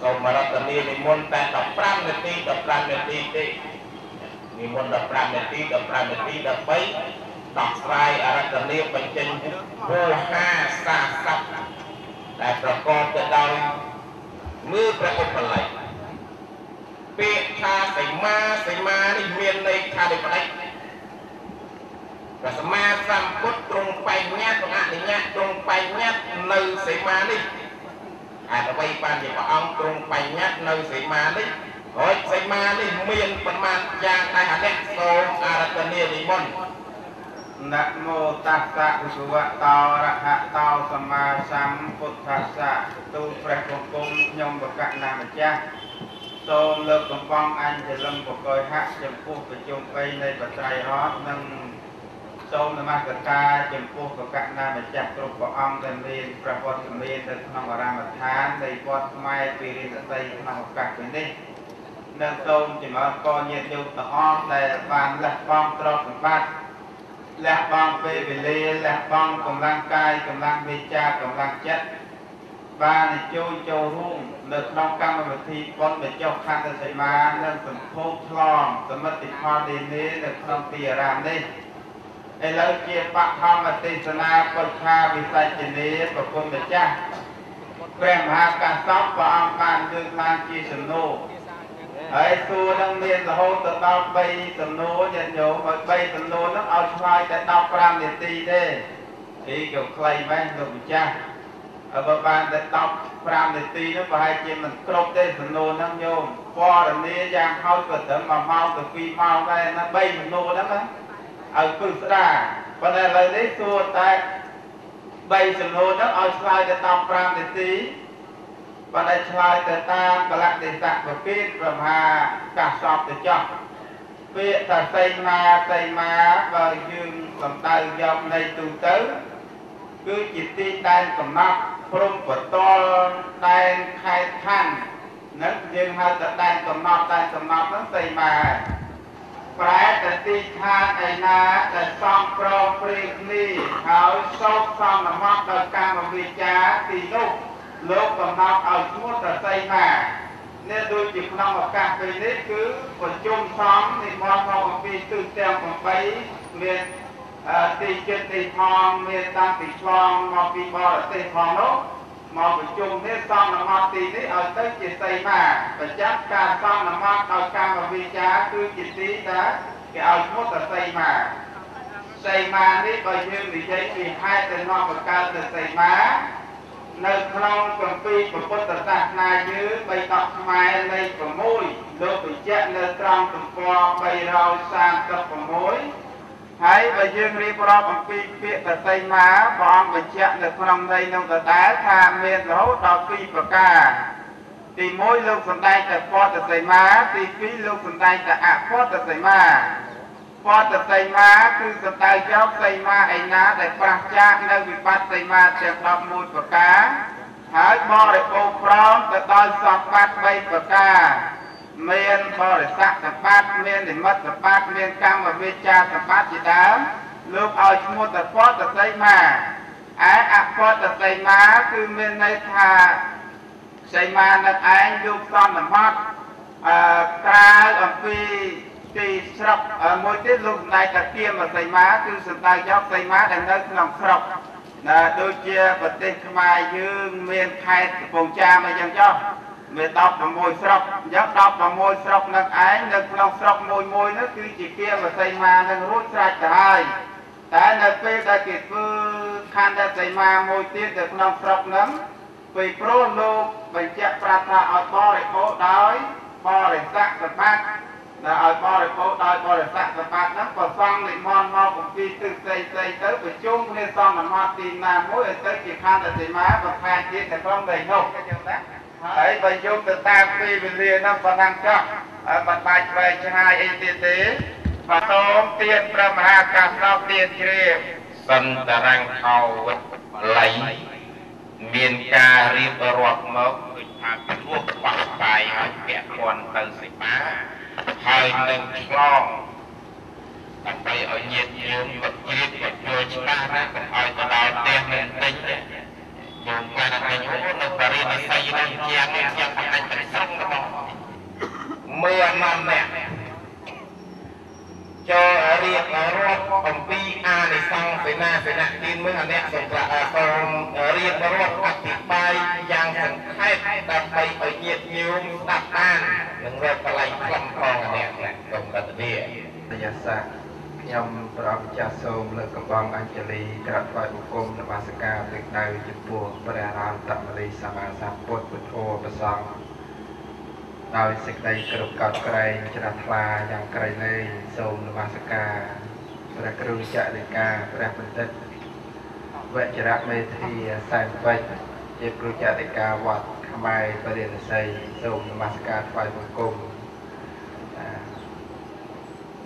សូមរដ្ឋនីនិមន្តតែ15នាទី15នាទីទេនិមន្ត15នាទី15នាទីដើម្បីដោះស្រាយអរដ្ឋនីបញ្ចេញវោហាសាស័ព្ទដែលប្រកបទៅដោយមើលព្រះឧបល័យ ពាក្យថាសីមាសីមានេះមានន័យថាដូចផ្ដេចព្រះសម្មាសម្ពុទ្ធទ្រង់បញ្ញត្តិទ្រង់អនុញ្ញាតទ្រង់បញ្ញត្តិនៅសីមានេះហេតុអ្វីបានជាព្រះអង្គទ្រង់បញ្ញត្តិនៅសីមានេះហើយសីមានេះមានប្រមាណយ៉ាងដែរអអ្នកសូមអរតនីនិមន្តนะโมตัสสะภะคะวะโตอะระหะโตសម្មាសម្ពុទ្ធស្សៈទូលព្រះបង្គំខ្ញុំបកណាម្ចាស់ សូមលើកកំបងអញ្ជលឹមបកយហៈចំពោះប្រជុំ3នៃបត្រៃរតនិងសូមនមស្ការចំពោះបកណាម្ចាស់គ្រប់ព្រះអង្គដែលមានព្រះវត្តមាននៅក្នុងអារាមដ្ឋាននៃវត្តខ្មែរពីរិទ្ធតីក្នុងឱកាសនេះនិងសូមចម្រើនពរញាតិញោមទាំងអស់ដែលបានលះបង់ទ្រព្យសម្បត្តិលះបង់ពេលវេលាលះបង់កម្លាំងកាយកម្លាំងវិជ្ជាកម្លាំងចិត្តបានអញ្ជើញចូលរួម នៅក្នុងកម្មវិធីបុណ្យបញ្ចុះខណ្ឌសីមានិងសម្ពោធឆ្លងសមិទ្ធផលនានានៅក្នុងទីអារាមនេះឥឡូវជាបឋមទេសនាពុច្ឆាវិសច្ចនីប្រគុណម្ចាស់ព្រះមហាកាសពព្រះអង្គបានលើកឡើងជាសំណួរហើយសួរនឹងមានរហូតទៅដល់3សំណួរញាតិញោមហើយ3សំណួរហ្នឹងឲ្យឆ្លើយតែ15នាទីទេទីក៏ខ្លីមែនលោកម្ចាស់ បើបានតែ15នាទីនោះប្រហែលជាមិនគ្រប់ទេសំណួរហ្នឹងញោមពណ៌នាយ៉ាងហោចក៏ត្រឹម1ម៉ោងទៅ2ម៉ោងដែរណា3សំណួរហ្នឹងឲ្យពឹងស្ដារប៉ុន្តែឥឡូវនេះសួរតែ3សំណួរហ្នឹងឲ្យឆ្លើយទៅ15នាទីប៉ុន្តែឆ្លើយទៅតាមកលៈទេសៈប្រកេតប្រមាកាសសពទៅចោះពាក្យថាសីមាសីមាបើយើងសំដៅយកនៃទូទៅគឺជាទីដែនកំណត់ ព្រំបតលដែនខេត្តខណ្ឌនឹងយើងហៅថាដែនកំណត់ដែនកំណត់ហ្នឹងសីមាប្រែទៅទីឋានឯណាដែលសំប្រងព្រៀងគ្នាហើយសោកសំណមត់ដោយកម្មវិជាទីនោះលោកកំណត់ឲ្យឈ្មោះទៅសីមានេះដូចជាក្នុងឱកាសពេលនេះគឺប្រជុំសំនិមន្តមកអំពីទិសទាំង8មាន ទីចិត្តទីផងមានតាំងពីឆ្លងមកពីបរទេសផងនោះមកប្រជុំនេះសំណមត់ទីនេះឲ្យទៅជាសីមាប្រចាំការសំណមត់ដោយកម្មវិជាគឺជាទីដែលគេឲ្យឈ្មោះទៅសីមាសីមានេះបើយើងនិយាយពីហេតុដែលនាំមកកើតទៅសីមានៅក្នុងគម្ពីរពុទ្ធសាសនាយើងបីដកខ្មែរលេខ6លោកបញ្ជាក់នៅត្រង់ទំព័រ336 ហើយបើយើងរៀបរាប់អំពីពាក្យតសីមាព្រះអង្គបញ្ជាក់នៅក្នុងន័យនោះដដែលថាមានរហូតដល់2ប្រការទី1លោកសំដែងតែពតសីមាទី2លោកសំដែងតែអពតសីមាពតសីមាគឺសំដៅយកសីមាឯណាដែលប្រះចាកនៅវិបត្តិសីមាទាំង11ប្រការហើយបរិបូរណ៍ព្រមទៅដល់សម្បត្តិ3ប្រការ មានបរិស័កសម្បត្តិមាននិមិត្តសម្បត្តិមានកម្មវិជ្ជាសម្បត្តិជាដើមលោកឲ្យឈ្មោះតពតសីមាឯអពតសីមាគឺមានន័យថាសីមានឹងឯងលោកសន្មត់អឺក្រៅអំពីទីស្រុកមួយទៀតលោកសម្ដែងតាគៀមសីមាគឺសម្ដៅយកសីមាដែលនៅក្នុងស្រុកណាដូចជាប្រទេសខ្មែរយើងមានខេត្តកំពង់ចាមអីចឹងចុះ មាន16ស្រុកអញ្ចឹង16ស្រុកនឹងឯងនៅក្នុងស្រុកមួយមួយនោះគឺជាគៀមសីមានឹងរួចស្រេចទៅហើយតែនៅពេលដែលគេធ្វើខណ្ឌសីមាមួយទៀតនៅក្នុងស្រុកហ្នឹងពេលព្រោះលោកបញ្ជាក់ប្រាប់ថាឲ្យបរិភោគដោយបរិស័កសម្បត្តិដែលឲ្យបរិភោគដោយបរិស័កសម្បត្តិហ្នឹងក៏សង់និមន្តមកអំពីទិសស្អីស្អីទៅប្រជុំគ្នាសន្មត់ទីណាមួយឲ្យទៅជាខណ្ឌសីមាបន្ថែមទៀតនៅក្នុងដីនោះអញ្ចឹងណា ហើយបើយកទៅតាមពេលវេលាហ្នឹងប៉ុណ្ណឹងចោះមិនបាច់វែងឆ្ងាយអីទៀតទេបាទសូមទានព្រះមហាកាសលោកទានជ្រាបសិនតរាំងខោវត្តបល័យមានការរៀបរាប់មកដូចថាព្រោះបោះបាយហើយពាក់ព័ន្ធទៅសិបាហើយនឹងឆ្លងដើម្បីឲ្យញាតិញោមមកជ្រាបបញ្ចូលច្បាស់ណាកុំឲ្យទៅដល់ផ្ទះនឹងទិញ យោមបានតែយោនៅបរិនិស័យនឹងជាងជាងផ្នែកប្រសងរបស់មើលអនម្នាក់ចូលរៀបរាប់អំពីអានិសង្សសេនាសេនទានមើលអាអ្នកសម្រាប់សូមរៀបរាប់អធិប្បាយយ៉ាងសង្ខេបដើម្បីឲ្យញាតិញោមស្ដាប់បាននិងរកកន្លែងខ្លឹមផងអ្នកសូមតទាយាសា ខ្ញុំព្រះម្ចាស់សូមលើកកំបងអញ្ជលីក្រាបថ្វាយបង្គំនមស្ការទឹកដៅចំពោះព្រះរាមតមលីសម្មាសម្ពុទ្ធពុទ្ធោប្រសង្ឃដោយសេចក្តីគោរពកោតក្រែងជ្រះថ្លាយ៉ាងក្រៃលែងសូមនមស្ការព្រះគ្រូចរិកាព្រះបណ្ឌិតវជ្រៈមេធាសែនពេជ្រជាគ្រូចរិកាវត្តខ្មែរបរិនិស័យសូមនមស្ការថ្វាយបង្គំ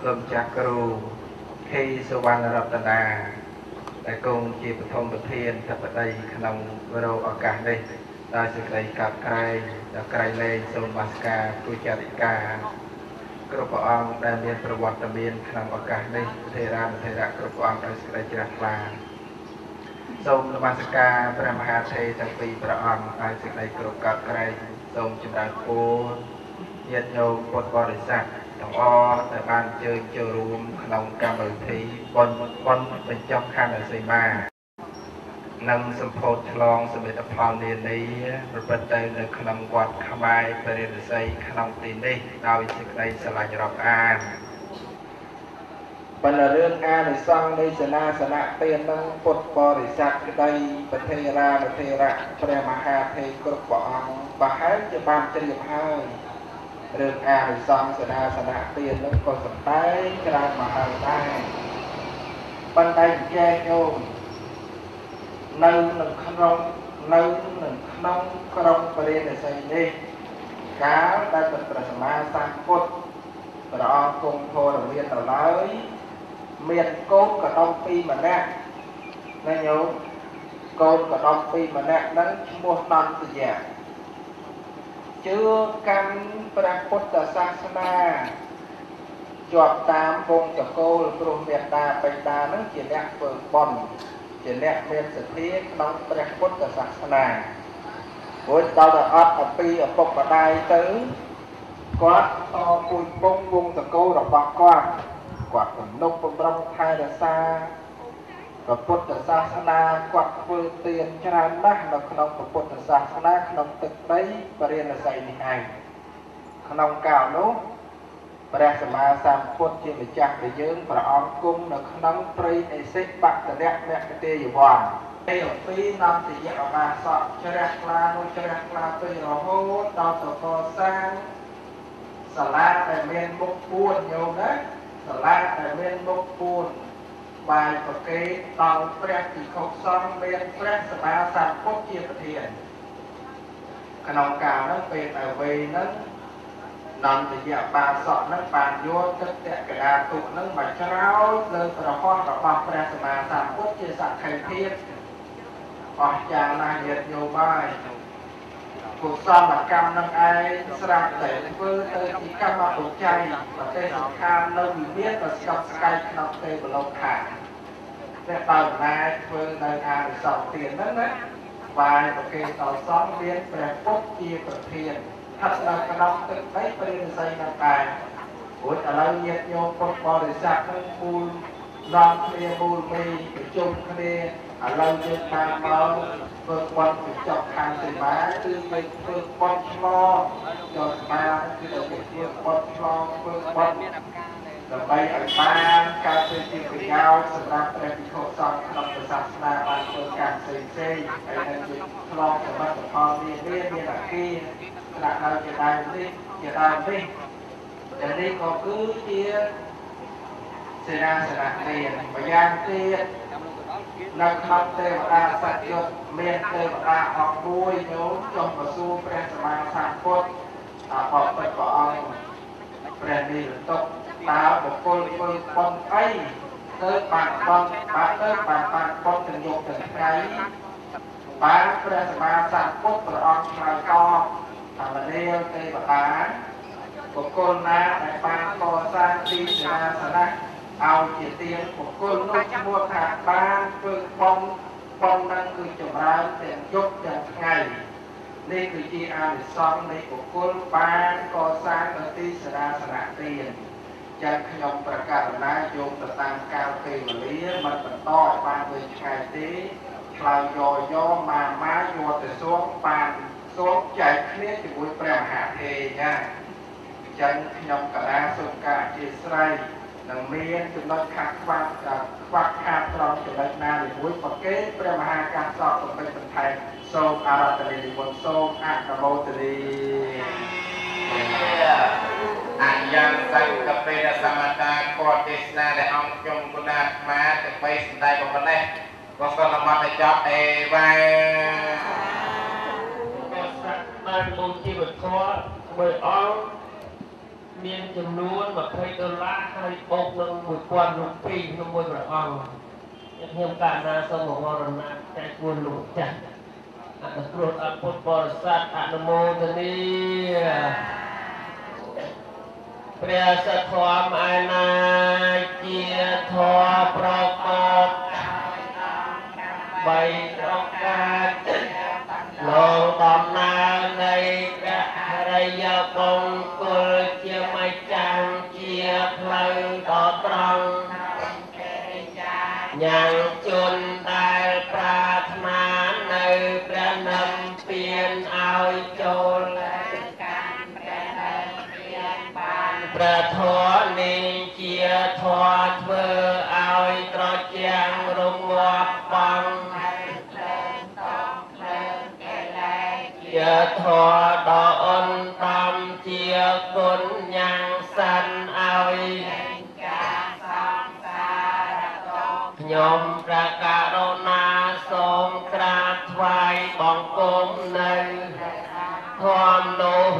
លោកម្ចាស់គ្រូ ខេសវណ្ណរតនាដែលគង់ជាបឋមប្រធានធិបតីក្នុងវរោឱកាសនេះដោយសេចក្តីកាប់ក្រែងដល់ក្រៃលែងសូមបាសការពុជរិកាគ្រប់ព្រះអង្គដែលមានប្រវត្តិមានក្នុងឱកាសនេះធេរានុធេរៈគ្រប់ព្រះអង្គដោយសេចក្តីជ្រះថ្លាសូមនមស្ការព្រះមហាថេរទាំងពីរព្រះអង្គដោយសេចក្តីគ្រប់កាប់ក្រែងសូមចម្រើនពរញាតិញោមពុទ្ធបរិស័ទ ទាំងអស់ដែលបានអញ្ជើញចូលរួមក្នុងកម្មវិធីបុណ្យបុណ្យបញ្ចប់ខណ្ឌសីមានិងសម្ពោធឆ្លងសមិទ្ធផលនានាប្រព្រឹត្តទៅនៅក្នុងវត្តខ្មែរពរិរិស័យក្នុងទីនេះដោយសេចក្តីស្រឡាញ់រាប់អានបណ្ណរឿងអានិសង្ឃនៃសេនាសនៈទាននឹងពុទ្ធបរិស័ទក្តីប្រធេរានុធេរៈព្រះមហាថេរគ្រប់ព្រះអង្គប្រហែលជាបានជ្រាបហើយ រឿងអានិសង្សនាសនៈទាននោះក៏សំដែងច្រើនមកហើយដែរប៉ុន្តែចែកញោមនៅនឹងក្នុងនៅនឹងក្នុងក្រុងបរិនិស័យនេះកាលដែលព្រះសម្មាសម្ពុទ្ធព្រះអង្គគង់ធរមានទៅឡើយមានកូនកដុំពីរម្នាក់ណាញោមកូនកដុំពីរម្នាក់ហ្នឹងឈ្មោះនន្តយៈ ជឿកាន់ព្រះពុទ្ធសាសនាជាប់តាមវងចកូលព្រោះមេត្តាបិតាហ្នឹងជាអ្នកធ្វើបុណ្យជាអ្នកមានសទ្ធាក្នុងព្រះពុទ្ធសាសនាព្រោះដល់តែអត់អំពីឪពុកម្ដាយទៅគាត់តពួយពងវងតកូលរបស់គាត់គាត់ទំនុកបំរុងថែរក្សា ព្រះពុទ្ធសាសនាគាត់ធ្វើទានច្រើនណាស់នៅក្នុងព្រះពុទ្ធសាសនាក្នុងទឹកដីបរិញ្ញាស័យនេះឯងក្នុងកាលនោះព្រះសម្មាសម្ពុទ្ធជាម្ចាស់ដែលយើងព្រះអង្គគង់នៅក្នុងព្រៃអេសិបតនៈមគ្គទេយវ័នពេលអំពីនំទយៈអបាសកជ្រះថ្លានោះជ្រះថ្លាទៅរហូតដល់ទៅកសាងសាលាដែលមានមុខ4ញោមណាសាលាដែលមានមុខ4 បាយប្រកេតដល់ព្រះពិខុសង្ឃមានព្រះសម្មាសម្ពុទ្ធជាប្រធានក្នុងកាលនោះពេលដែលវ័យហ្នឹងនន្តយៈបាសកហ្នឹងបានយកទឹកតក្កដាទុកហ្នឹងមកច្រោចលើប្រហោះរបស់ព្រះសម្មាសម្ពុទ្ធជាសក្ខីភាពអស្ចារ្យណាស់ញាតិញោមហើយ កុសលកម្មនឹងឯងស្រាប់តែធ្វើទៅជាកម្មបច្ច័យប្រទេសសង្ខារនៅវិមានក៏ស្កប់ស្កាយក្នុងទេវលោកខាតែបើណាធ្វើនៅអារិសង្ឃទានហ្នឹងណាបាយប្រគេដល់សង្ឃមានព្រះពុទ្ធជាប្រធានស្ថិតនៅក្នុងទឹកដីព្រះនិស័យនឹងដែរព្រោះឥឡូវញាតិញោមពុទ្ធបរិស័ទនឹងមូលនាំគ្នាមូលមីប្រជុំគ្នាឥឡូវយើងតាមមក ធ្វើបន់បញ្ចប់ខាងសេវាគឺទៅធ្វើបន់ឆ្លងយកស្មាគឺទៅធ្វើបន់ឆ្លងធ្វើបន់ដើម្បីឲ្យបានការធ្វើជាប្រយោជន៍សម្រាប់ព្រះភិក្ខុសង្ឃក្នុងសាសនាបានធ្វើការផ្សេងផ្សេងហើយនឹងជាឆ្លងសមិទ្ធផលមានមានមានអាគារដាក់នៅជាដើមនេះជាដើមនេះដែលនេះក៏គឺជាសេនាសនៈនេះម្យ៉ាងទៀត នៅក្នុងទេវតាសត្វយុទ្ធមានទេវតាអស់មួយញោមចុះមកសួរព្រះសម្មាសម្ពុទ្ធថាបបិទ្ធព្រះអង្គព្រះនិរតុតើបុគ្គលធ្វើបុណ្យអីទៅបានបុណ្យបានទៅបានបានបុណ្យទាំងយប់ទាំងថ្ងៃបានព្រះសម្មាសម្ពុទ្ធព្រះអង្គឆ្លើយតបថាមនាលទេវតាបុគ្គលណាដែលបានកសាងទីសេនាសនៈ ឲ្យជាទានបុគ្គលនោះឈ្មោះថាបានធ្វើបុណ្យបុណ្យนั้นគឺចម្រើនទាំងយប់ទាំងថ្ងៃនេះគឺជាអានិសង្សនៃបុគ្គលបានកសាងនៅទីសេនាសនៈទានចឹងខ្ញុំប្រកាសណាយោងទៅតាមកាលពេលវេលាមិនបន្តឲ្យបានវែងឆ្ងាយទេឆ្លើយយកយកមកមកយកទៅសួងបានសួងចែកគ្នាជាមួយព្រះមហាទេណាចឹងខ្ញុំកណាសូមការអធិស្ឋាន នឹងមានចំណុចខាត់ខ្វះខ្វះខាតត្រង់ចំណុចណាមួយប្រកេព្រះមហាកាសសពសម្បិតបន្ថែមសូមអារាធនានិមន្តសូមអនុមោទនីអយ៉ាងសង្កបេរសមតាកតទេសនាដែលអង្គជុំគុណាអាត្មាទៅបីសំដែងប៉ុណ្ណេះក៏សូមមកបញ្ចប់អេវ៉ាបានបូជាវធម៌មួយអង្គ មានចំនួន20ដុល្លារហើយបូកនឹង1000រូពីក្នុងមួយព្រះអង្គខ្ញុំកាលណាសូមមរណៈតែគួរលោកចាស់អនុគ្រោះអពុទ្ធបរិស័ទអនុមោទនីព្រះសទ្ធធម៌ឯណាជាធម៌ប្រកបបីប្រកាស លោកដំណើរនៃព្រះរិយបង្គលជាម្ចាស់ជាផ្លូវដ៏ត្រង់ញ៉ាំងជន់ដែលប្រាថ្នានៅព្រះនិព្វានឲ្យចូលកាន់ព្រះនិព្វានបានព្រះធម៌នេះជាធម៌ធ្វើ ធម៌ដ៏អន្តមជាគុណញ៉ាំងសិនឲ្យខ្ញុំប្រកាសណាសូមក្រាបថ្វាយបង្គំនៅធម៌នោះ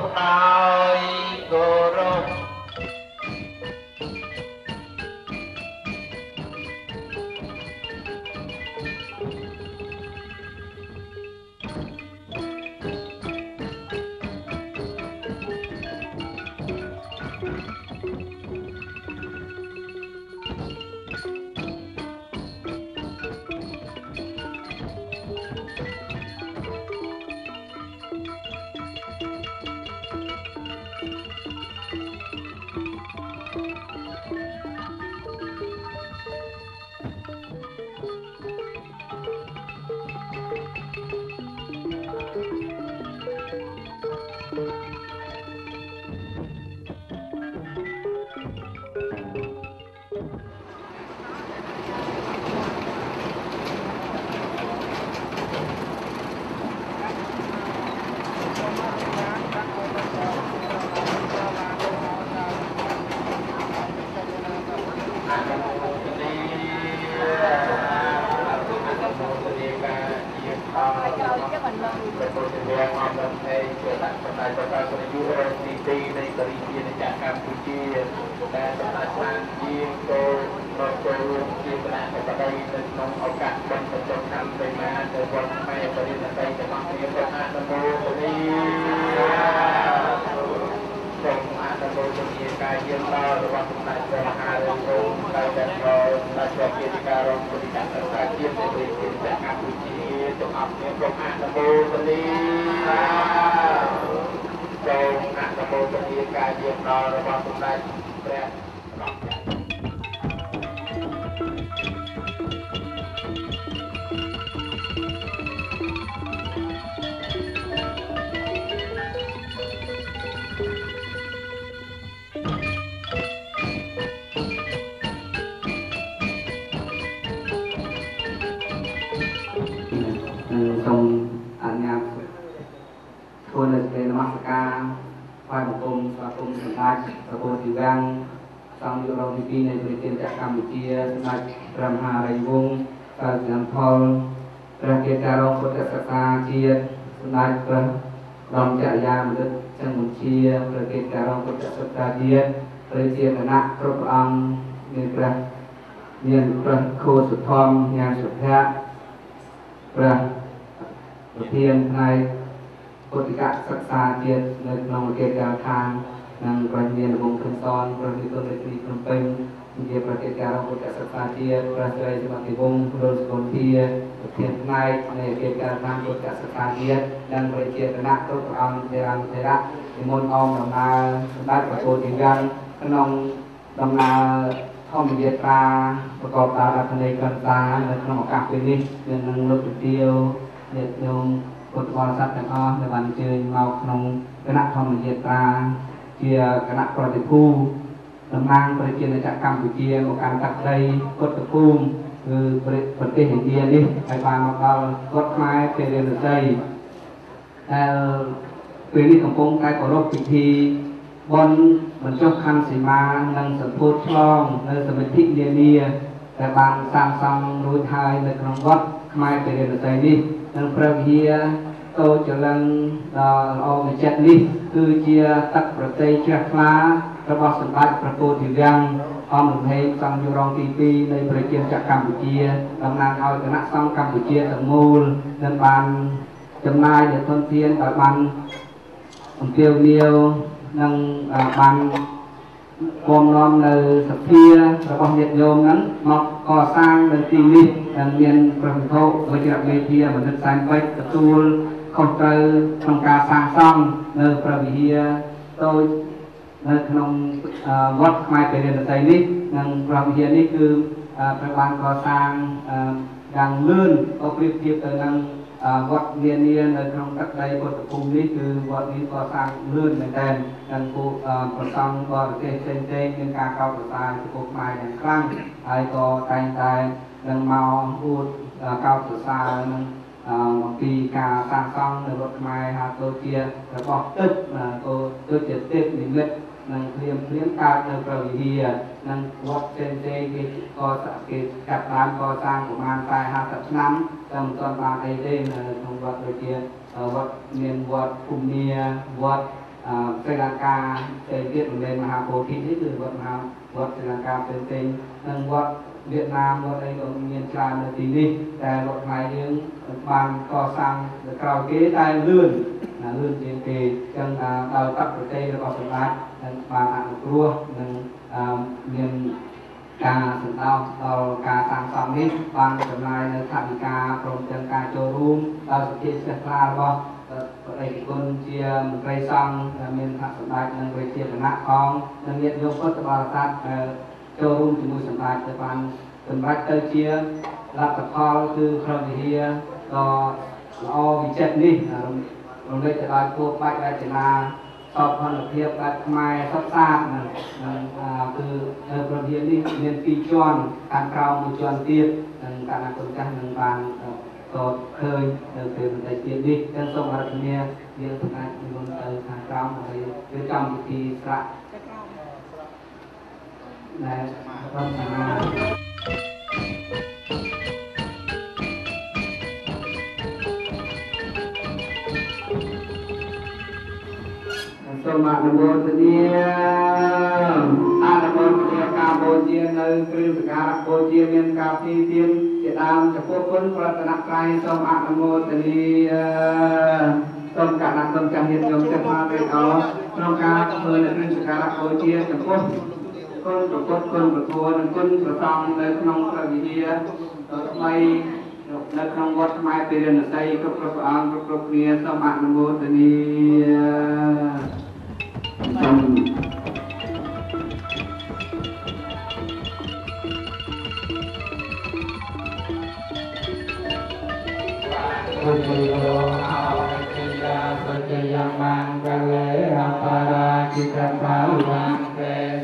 មានព្រះខូសុធម្មញាសុភៈព្រះប្រធានផ្នែកពុទ្ធិកសិក្សាជាតិនៅក្នុងវិទ្យាល័យខាងនិងព្រះមានវងខឹមសនព្រះនិគុណរាជភ្នំពេញជាប្រតិការពុទ្ធសិក្សាជាតិព្រះស្រីសមតិវងศ์រុលសុគន្ធាប្រធានផ្នែកនៃវិទ្យាល័យខាងពុទ្ធសិក្សាជាតិនិងប្រជាគណៈគ្រប់ព្រះអង្គទេរានុទេរៈនិមន្តអមដំណើរសម្ដេចព្រះពុទ្ធិយ៉ាងក្នុងដំណើរ ធម្មយាត្រាប្រកបដោយអត្ថន័យកណ្ដានៅក្នុងឱកាសពេលនេះយើងនឹងលើកទៅទាវញាតិញោមពុទ្ធបរិស័ទទាំងអស់ដែលបានអញ្ជើញមកក្នុងគណៈធម្មយាត្រាជាគណៈប្រតិភូតំណាងប្រជាជាតិកម្ពុជាមកកាន់ទឹកដីពុទ្ធភូមិគឺប្រទេសឥណ្ឌានេះហើយបានមកដល់គាត់ខ្មែរពេលរៀនរស័យដែលពេលនេះកំពុងតែគោរពពិធី បនបញ្ចុះខណ្ឌសីមានិងសម្ពោធឆ្លងនៅសមិទ្ធិនានាដែលបានសាងសង់រួចហើយនៅក្នុងវត្តខ្មែរពរិរិស័យនេះនិងព្រះវិហារតូចលឹងដ៏ល្អវិចិត្រនេះគឺជាទឹកប្រតិជ្រះថ្លារបស់សម្ដេចព្រះពោធិវាំងអង្គរំហេងសង្ឃយុរងទី2នៃប្រជាជាតិកម្ពុជាតំណាងឲ្យគណៈសង្ឃកម្ពុជាទាំងមូលនិងបានចំណាយនូវធនធានដោយបានអំពាវនាវ នឹងបានគំនាំនៅសភារបស់ញាតិញោមហ្នឹងមកកសាងនៅទីនេះដែលមានព្រះវិធុវិជ្ជមេធាមនិតសែនពេជ្រទទួលខុសត្រូវក្នុងការសាងសង់នៅព្រះវិហារតូចនៅក្នុងវត្តខ្មែរពរិណតីនេះនិងព្រះវិហារនេះគឺត្រូវបានកសាងយ៉ាងលឿនក៏ប្រៀបធៀបទៅនឹង វត្តនានានៅក្នុងទឹកដីពុទ្ធភូមិនេះគឺវត្តនេះក៏សាងលឿនមែនទែននិងពួកប្រសង់បរទេសផ្សេងផ្សេងមានការកោតសរសើរចំពោះខ្មែរយ៉ាងខ្លាំងហើយក៏តែងតែនឹងមកអួតកោតសរសើរនឹងអំពីការសាងសង់នៅវត្តខ្មែរហាទៅជារបស់ទឹកក៏ទៅជាទឹកនិមិត្ត និងព្រាមព្រាមកើតនៅព្រះវិហារនិងវត្តផ្សេងផ្សេងគេក៏គេកាត់បានកសាងប្រមាណតែ50ឆ្នាំតែមិនទាន់បានអីទេនៅក្នុងវត្តដូចជាវត្តមានវត្តភូមិនីវត្តស្រីលង្កាផ្សេងទៀតមិនមែនមហាពោធិនេះគឺវត្តមហាវត្តស្រីលង្កាផ្សេងផ្សេងនិងវត្តវៀតណាមវត្តអីក៏មានច្រើននៅទីនេះតែវត្តខ្មែរយើងបានកសាងនៅក្រៅគេតែលឿនលឿនជាងគេចឹងដោយតបប្រទេសរបស់សម្ដេច និងបានអនុគ្រោះនិងមានការសម្ដៅដល់ការសាងសង់នេះបានចំណាយនៅថវិកាព្រមទាំងការចូលរួមដោយសតិសេះខ្លារបស់បរិយាគុណជាមន្ត្រីសង្ឃមានថាសម្ដេចនិងវិជាគណៈផងនិងញាតិញោមពុទ្ធបរិស័ទចូលរួមជាមួយសម្ដេចទៅបានសម្រេចទៅជាលទ្ធផលគឺក្រុមវិហារដ៏ល្អវិចិត្រនេះរំលេចទៅដោយពួកបាច់រចនា សោភ័ណភាពបែបខ្មែរសុទ្ធសាធនឹងគឺនៅប្រធាននេះមាន2ជាន់ខាងក្រោមមួយជាន់ទៀតនិងកណ្ដាលគុណចាស់នឹងបានក៏ឃើញនៅពេលបន្តិចទៀតនេះទាំងសូមអរគុណយើងទាំងអាចនិមន្តទៅខាងក្រោមដើម្បីរៀបចំពិធីស្រៈដែលរំសានា សូមអនុមោទនាអនុមោទនាការបូជានៅគ្រឿងសក្ការៈបូជាមានការទីទានជាដើមចំពោះគុណប្រតនត្រ័យសូមអនុមោទនាសូមកណ្ដាលគុណចាស់ញាតិញោមទាំងមកពេលអស់ក្នុងការធ្វើនៅគ្រឿងសក្ការៈបូជាចំពោះគុណប្រពុតគុណប្រធមនិងគុណប្រសងនៅក្នុងព្រះវិហារថ្មីនៅក្នុងវត្តខ្មែរពីរិណស័យគ្រប់គ្រប់ព្រះអង្គគ្រប់គ្រប់គ្នាសូមអនុមោទនា Sudiyo awakiya sudiyo mangkale aparajitam pawangke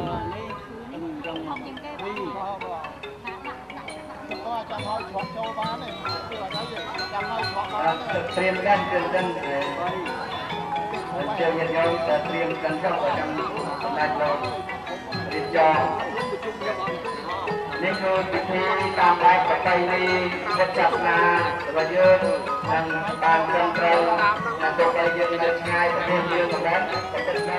ត់ទៅចាំឲ្យឆ្លក់បានទេត្រៀមកាន់ត្រៀមកាន់ជើងញាតិញោមតែត្រៀមកាន់ចុះប្រចាំសម្ដេចលោករៀបចំនេះគឺពិធីតាមបែបប្រពៃណីពុទ្ធសាសនារបស់យើងនិងបានត្រឹមត្រូវនិងទោះបីយើងនៅឆ្ងាយប្រទេសយើងក៏ដោយតែគិតថា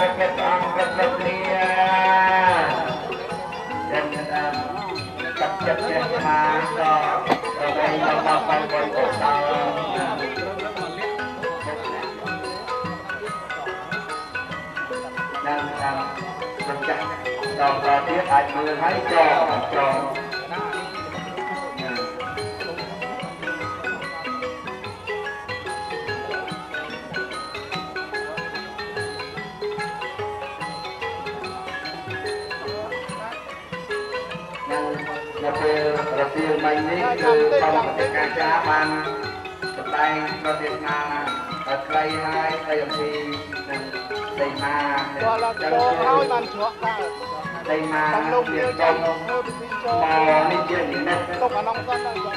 សេនាព្រះពុទ្ធអង្គព្រះពុទ្ធនីដែលតាមកាត់ចិត្តចេះថាដល់ដើ រសៀលមិញនេះគឺបងប្រតិការចាបានសម្ដែងប្រតិមាដល់ខ្លីហើយស្ដីអំពីនឹងស្ដីមាគាត់ឡើងចូលហើយបានជ្រក់ដែរស្ដីមាតាមលោកវាយើងចចាំង់ធ្វើពិធីចូលមកនេះជានិមិត្តទុកអានោះសិនដែរ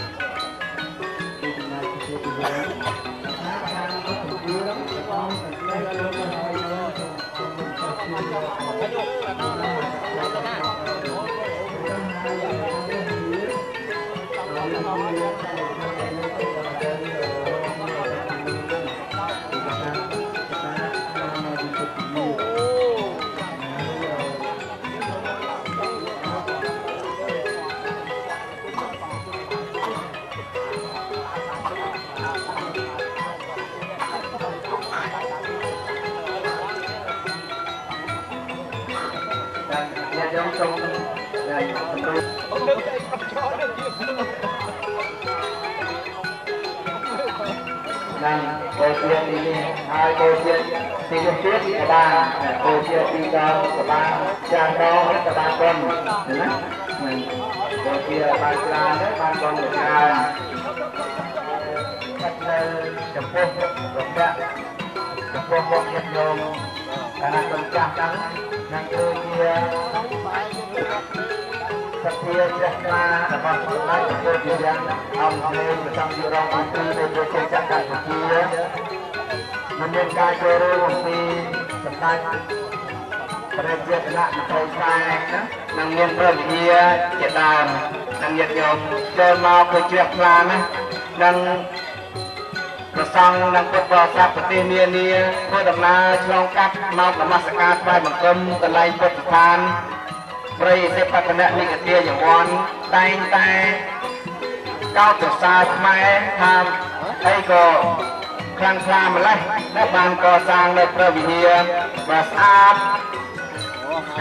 ន នឹងបូជាទីនេះហើយបូជាទីនេះទៀតក៏បានបូជាទីដងក៏បានចាស់ដងក៏បានបុណ្យណានឹងបូជាបានច្រើនដែរបានបុណ្យច្រើនកាត់នៅចំពោះរកៈចំពោះមុខញាតិញោមកាលណាคนចាស់ហ្នឹងនឹងគឺជា សទ្ធាជ្រះថ្លារបស់ខ្លួនឯងធ្វើជាយ៉ាងអង្គមេប្រចាំយុរងអំពីនៃប្រជាជាតិកម្ពុជាមិនមានការចូលរួមអំពីសម្ដេចព្រះជាគណៈមន្ត្រីខ្សែណានឹងមានព្រះវិហារជាដើមនឹងញាតិញោមចូលមកគឺជ្រះថ្លាណាស់នឹងប្រសង់និងពុទ្ធបរិស័ទប្រទេសនានាធ្វើដំណើរឆ្លងកាត់មកនមស្ការថ្វាយបង្គំកន្លែងពុទ្ធស្ថាន ព្រៃសិបកណនិកទាយវ័នតែងតែកោតសរសើរខ្មែរថាអីក៏ខ្លាំងក្លាម្លេះដែលបានកសាងនៅព្រះវិហារបាទស្អាត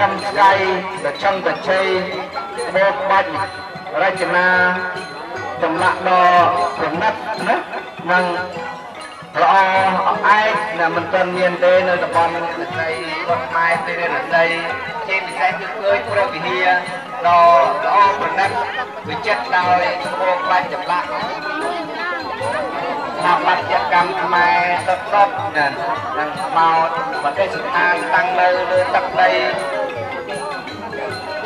កំស្កៃប្រចង់ប្រជ័យបោកបាច់រចនាចម្លាក់ដ៏ប្រណិតណានិង ល្អឯកដែលមិនទាន់មានទេនៅតំបន់នគរគាត់ខ្មែរទេនដីជាពិសេសគឺឃើញព្រះវិហារដ៏ល្អប្រណិតវិចិត្រដោយស្ពោក្បាច់ចម្លាក់ស្ថាបត្យកម្មខ្មែរទឹកដប់ណានិងខ្មោចប្រទេសស្ថានតាំងនៅលើទឹកដី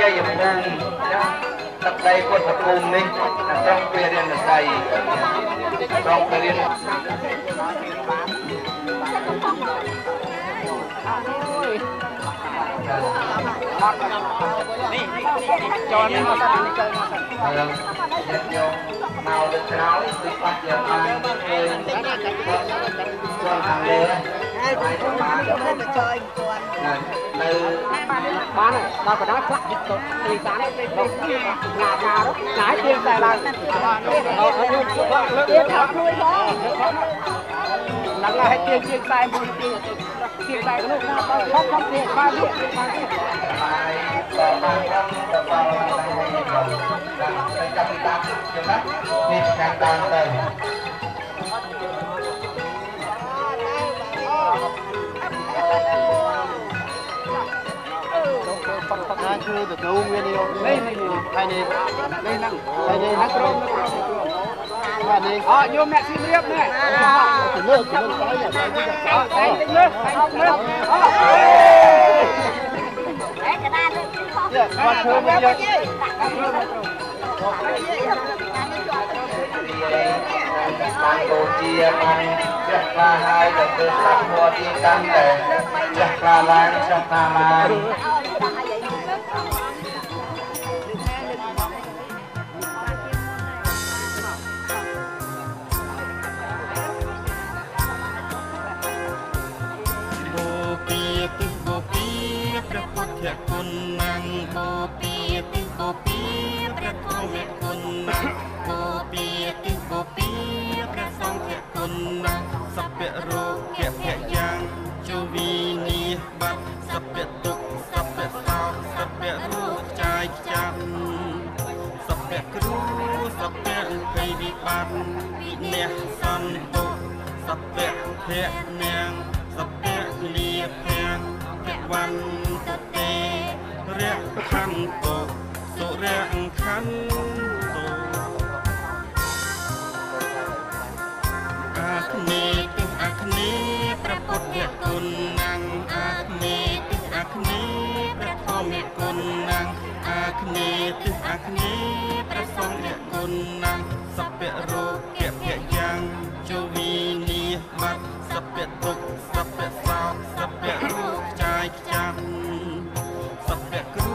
ជ័យភូមិ ទឹកដីពុទ្ធភូមិនេះត្រង់ពេលរៀនដីត្រង់ពេលរៀន cho nên nó sẽ đi chơi nó sẽ យើងញាតិញោមមកលើក្រោយគឺបាត់យកបានឃើញជាន់ខាងលើ ហើយបានទៅបានទៅជួយគាត់នៅ bán này đâu có nói khắc dịch thì sáng đấy đâu ngà ngà đó trái tiên xài là tiên học nuôi đó là là hay tiên tiên xài một tiên tiên xài cái lúc nào tao không không tiên ba điện ba điện បាយក៏បានដល់ទៅដល់ទៅចាប់ពីតាមចឹងណានេះខាងតាមទៅ ปักปักหาชื่อเด็กนู้นเวียนเดียวไม่ไม่อยู่ภายในในนั่งภายในนักร้องนักร้องว่านี่อ๋อโยมแม่ที่เรียบเนี่ยถึงเลิกถึงเลิกไปอย่างไรที่จะไปถึงเลิกไปถึงเลิกอ๋อเนี่ยมาเชิญมาเยอะมันโตเจียมันยักษ์ลาหายแต่เกิดสักพอที่ตั้งแต่ยักษ์ลาลายยักษ์ลาลาย បត្តិវិនះសន្ទុកសព្វភៈនាងសព្វលៀភាំងភវន្តទេរៈខន្តុសុរៈខន្តុអាគ្នេទិសអាគ្នេព្រះពុទ្ធគុណណាំងអាគ្នេទិសអាគ្នេព្រះធម្ម គុណណាំងអាគ្នេទិសអាគ្នេព្រះសង្ឃគុណណាំងសព្វរោគភៈយ៉ាងជវីនីបាត់សព្វទុក្ខសព្វសោកសព្វរោគចាយខ្ចាំសព្វគ្រូ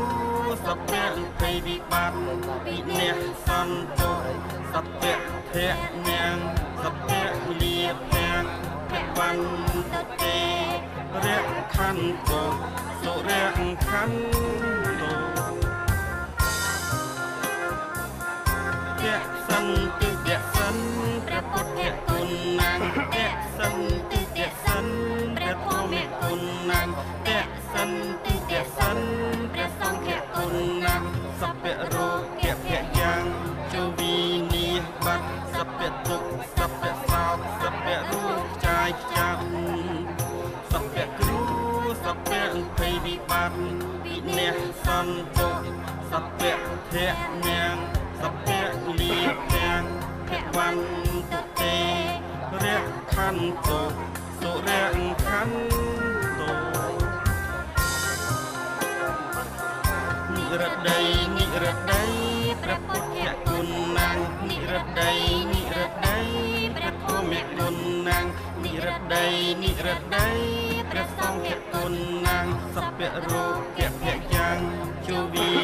សព្វភ័យវិបត្តិវិនះសន្ទុកសព្វភៈនាងសព្វលៀភាំងភវន្តទេ រៈខន្តុសុរៈខន្តុយៈសិនទុយៈសិនព្រះពុទ្ធគុណណាំយៈសិនទុយៈសិនព្រះធម្មគុណណាំយៈសិនទុយៈសិនព្រះសង្ឃគុណភ័ សពៈធៈនាងសពៈលីទាំងភវន្តុទេរៈខន្តុសុរៈខន្តុនិរដីនិរដីព្រះពុទ្ធគុណណាងនិរដីនិរដីព្រះធម្មគុណណាងនិរដីនិរដីព្រះសង្ឃគុណណាងសពៈរូបភភយ៉ាងជូវី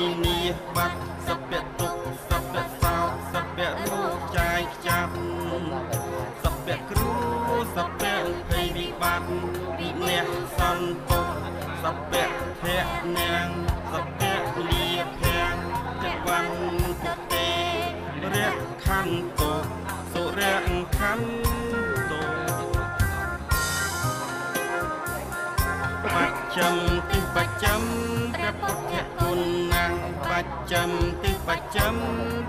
សពៈភ័យវិបត្តិវិនះសន្ទុសពៈភៈនាងសពៈលីភាំងចវੰទុទេរៈខន្តុសុរៈខន្តុបច្ចំទិបច្ចំព្រះពុទ្ធគុណណាងបច្ចំទិបច្ចំ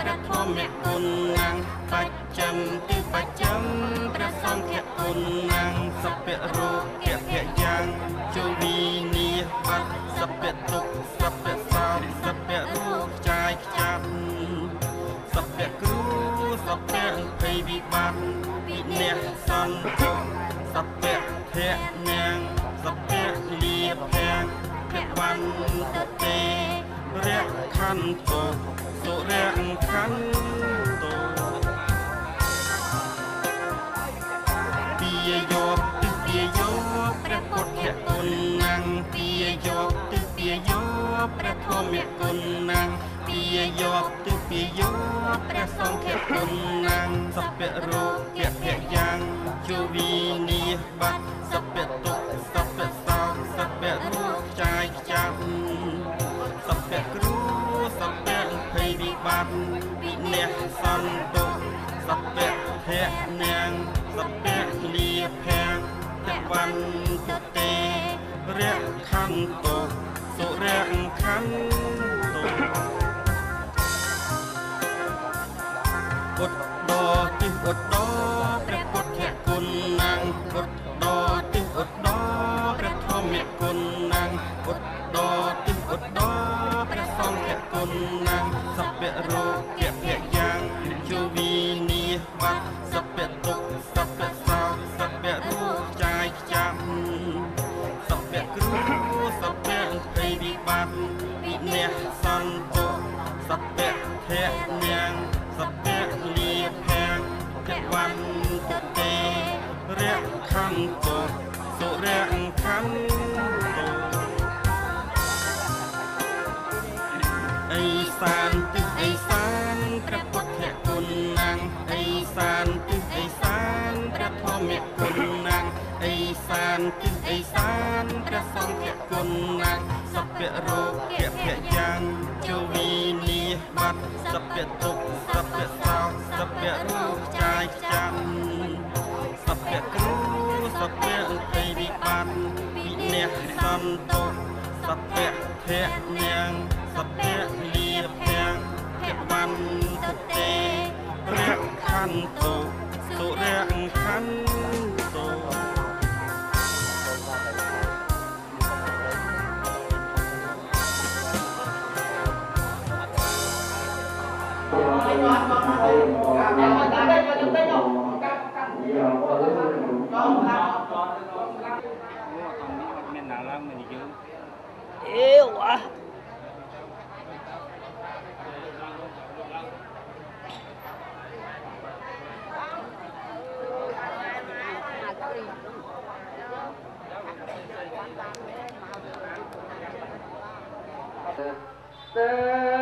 ព្រះធម្មគុណណាងបច្ចំទិបច្ចំព្រះស ង្ឃគុណណាងសពៈរូបភភយ៉ាងជូវីនីបាត់សពៈទុកសពៈសោសពៈរូបចាយខ្ចាប់សពៈគ្រូសពៈភ័យវិបត្តិវិនះសន្ទុសពៈភៈនាងសពៈលីភាំងភវន្តុទេរៈខន្តុសុរៈខន្តុ ព្រះពុទ្ធគុណណាងពីយោទិពីយោព្រះធម្មគុណណាងពីយោទិពីយោព្រះសង្ឃគុណណាងសពៈរូបភភយ៉ាងជូវីនីបាត់សពៈទុកសពៈសោសពៈរូបចាយខ្ចាប់សពៈគ្រូសពៈភ័យវិបត្តិវិនះសន្ទុសពៈភៈនាងសពៈលីភាំង តវੰទុទេរៈខន្តុសុរៈខន្តុពុទ្ធដោទិឧត្ត សានទិសអេសានព្រះពុទ្ធគុណណាងអេសានទិសអេសានព្រះធម្មគុណណាងអេសានទិសអេសានព្រះសង្ឃគុណណាងសពៈរូបភភយ៉ាងជូវីនីបាត់សពៈទុកសពៈសោសពៈរូបចាយខ្ចាំសពៈគ្រូសពៈភ័យវិបត្តិវិនះសន្ទុសពៈភៈនាងសពៈលី 给我。好的好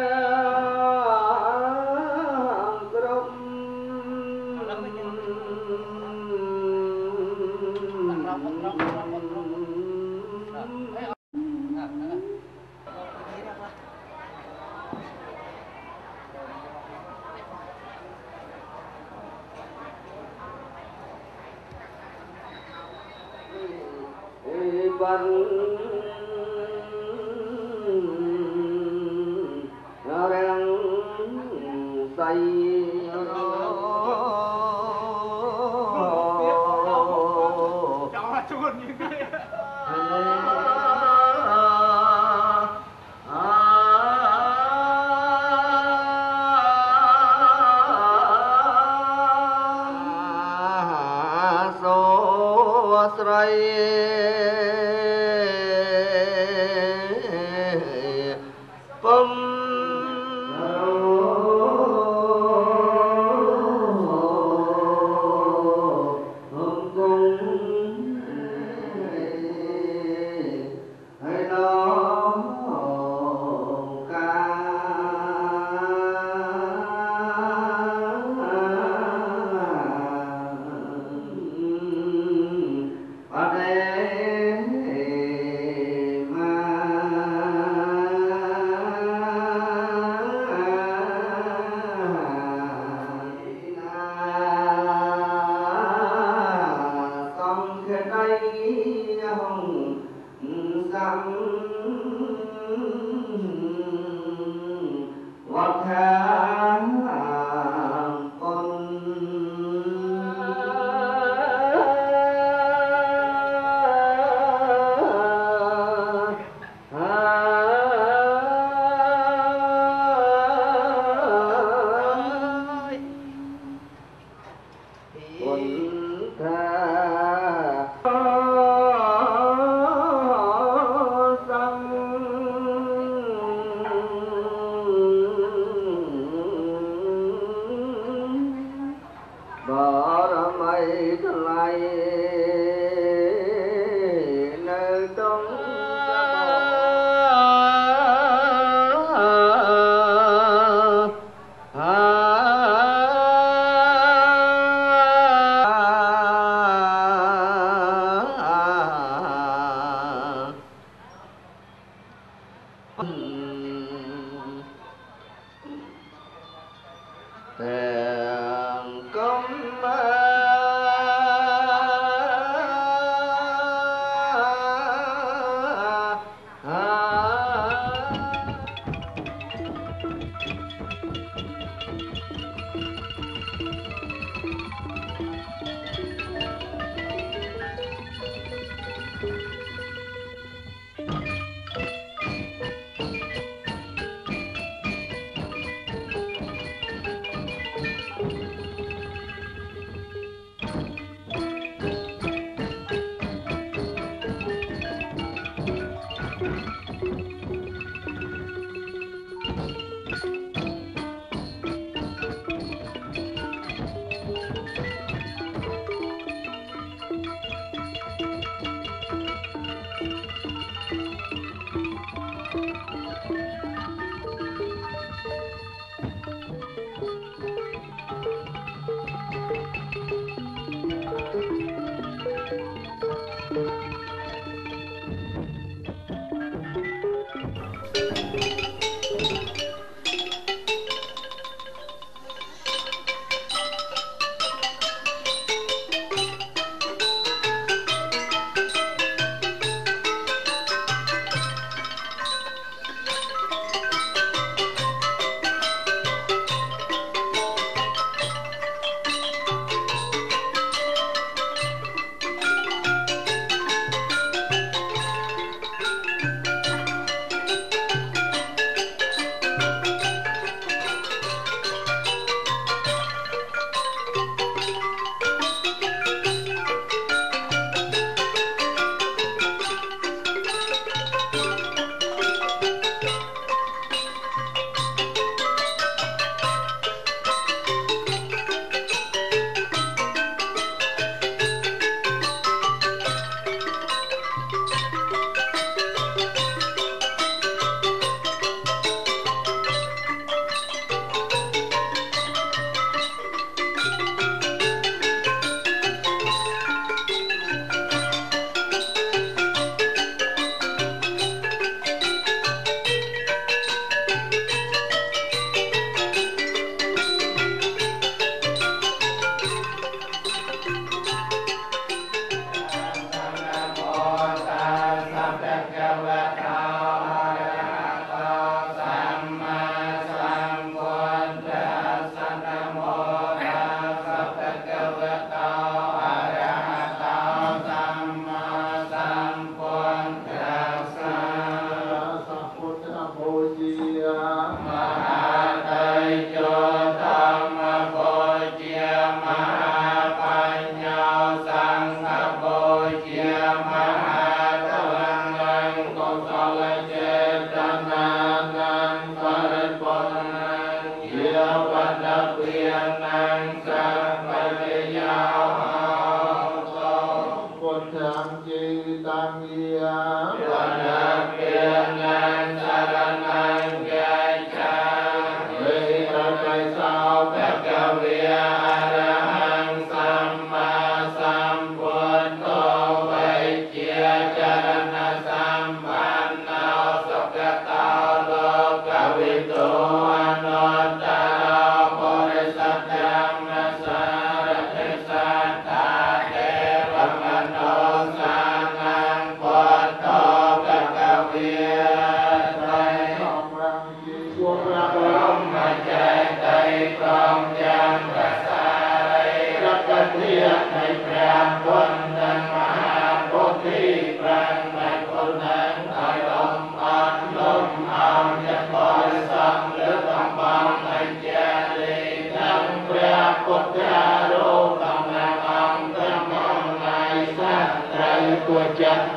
សួ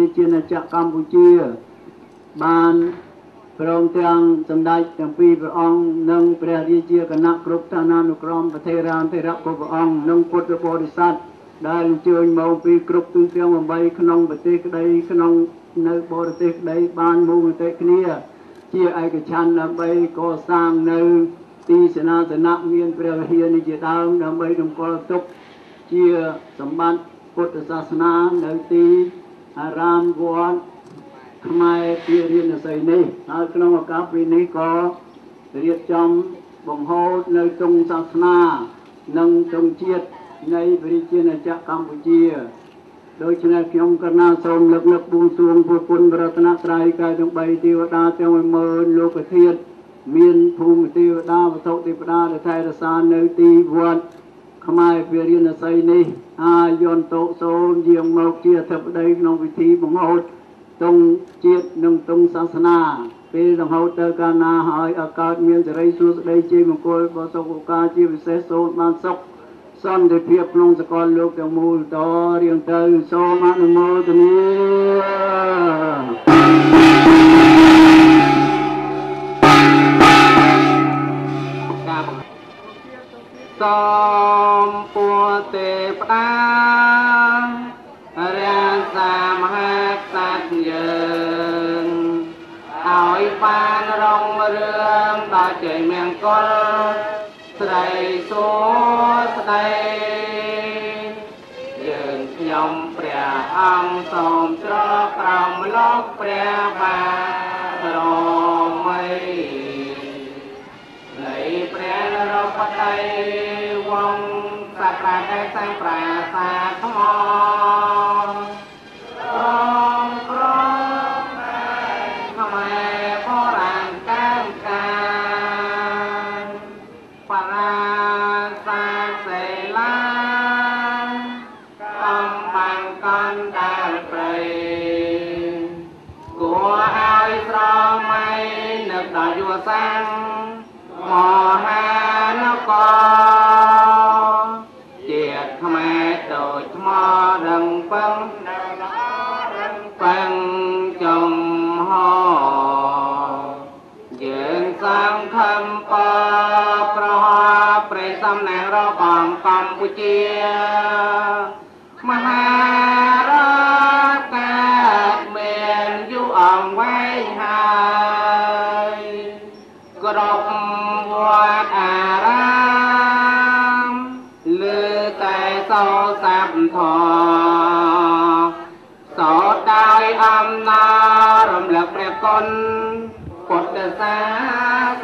រជាណាចក្រកម្ពុជា បានព្រមទាំងសម្ដេចទាំងពីរព្រះអង្គនិងព្រះរាជាគណៈគ្រប់ឋានានុក្រមប្រទេរានទេរៈគ្រប់ព្រះអង្គនិងពុទ្ធបរិស័ទដែលអញ្ជើញមកពីគ្រប់ទិសទាំង8ក្នុងប្រទេសក្តីក្នុងនៅបរទេសក្តីបានមូលមតិគ្នា ជាឯកច្ឆន្ទដើម្បីកសាងនៅទីសេនាសនៈមានព្រះវិហារនេះជាដើមដើម្បីតម្កល់ទុកជាសម្បត្តិពុទ្ធសាសនានៅទី អារាមវត្តខ្មែរជារៀនស័យនេះហើយក្នុងឱកាសពេលនេះក៏រៀបចំបង្ហូតនៅទងសាសនា និងទងជាតិនៃព្រះជាណាចក្រកម្ពុជាដូច្នេះខ្ញុំកណាសូមលើកនឹកបួងសួងពុទ្ធគុណរតនត្រ័យកាយទាំង3ទេវតាទាំង10000លោកធាតុមានភូមិទេវតាវត្ថុទេវតាដែលថែរក្សានៅទីវត្តខ្មែរពារាណសីនេះ អាយន្តោសូនយាងមកជាអធិបតីក្នុងពិធីបង្ហូតទងជាតិនិងទងសាសនាពេលដង្ហូតទៅកាលណាហើយអកើតមានសេរីសួស្តីជ័យមង្គលបសុខឧការជាពិសេសសូនបានសុខសន្តិភាពក្នុងសកលលោកទាំងមូលតរៀងទៅសូមអនុមោទនា សូមពួទេវតារាសាមហាក្សត្រយើងឲ្យបានរងរឿងដល់ជ័យមង្គលស្រីសួស្ដីយើងខ្ញុំព្រះអង្គសូមច្រកក្រោមលោកព្រះបាទរមីនៃ ព្រះនរោបតីវងសក្តាកែសាំប្រាសាទថ្មរ ង្ឃឹមពប្រហព្រះសំណាងរបស់កម្ពុជាមហារដ្ឋកើតមានយូរអង្វែងហើយគ្រប់វត្តអារាមលើតែសោសាប់ធរសោតដោយអំណាចរំលឹកព្រះគុណ ពុទ្ធសាស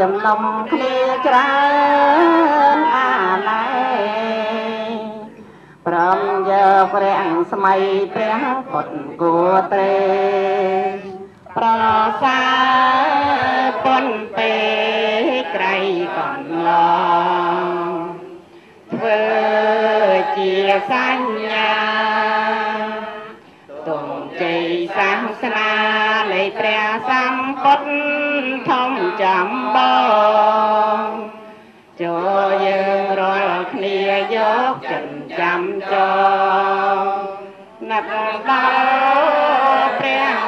ចំណុំគ្នាច្រើនអាណែព្រមយកព្រះស្មៃព្រះពុទ្ធគួត្រេប្រសាពុនពេក្រៃកំឡងធ្វើជាសញ្ញាទុំជ័យសាសនាលេព្រះសម្ពុទ្ធធំចំបងចូលយើងរាល់គ្នាយកចិនចាំចងណាត់ដល់ព្រះ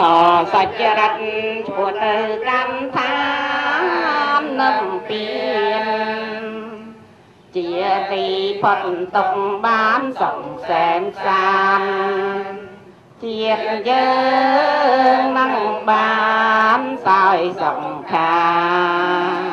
ធរសច្ចរិតឈួតទៅកម្មឋាននឹងពៀនជាទីផុតទុកបានសង្សែនសានជាតិយើងនឹងបានសោយសំខាន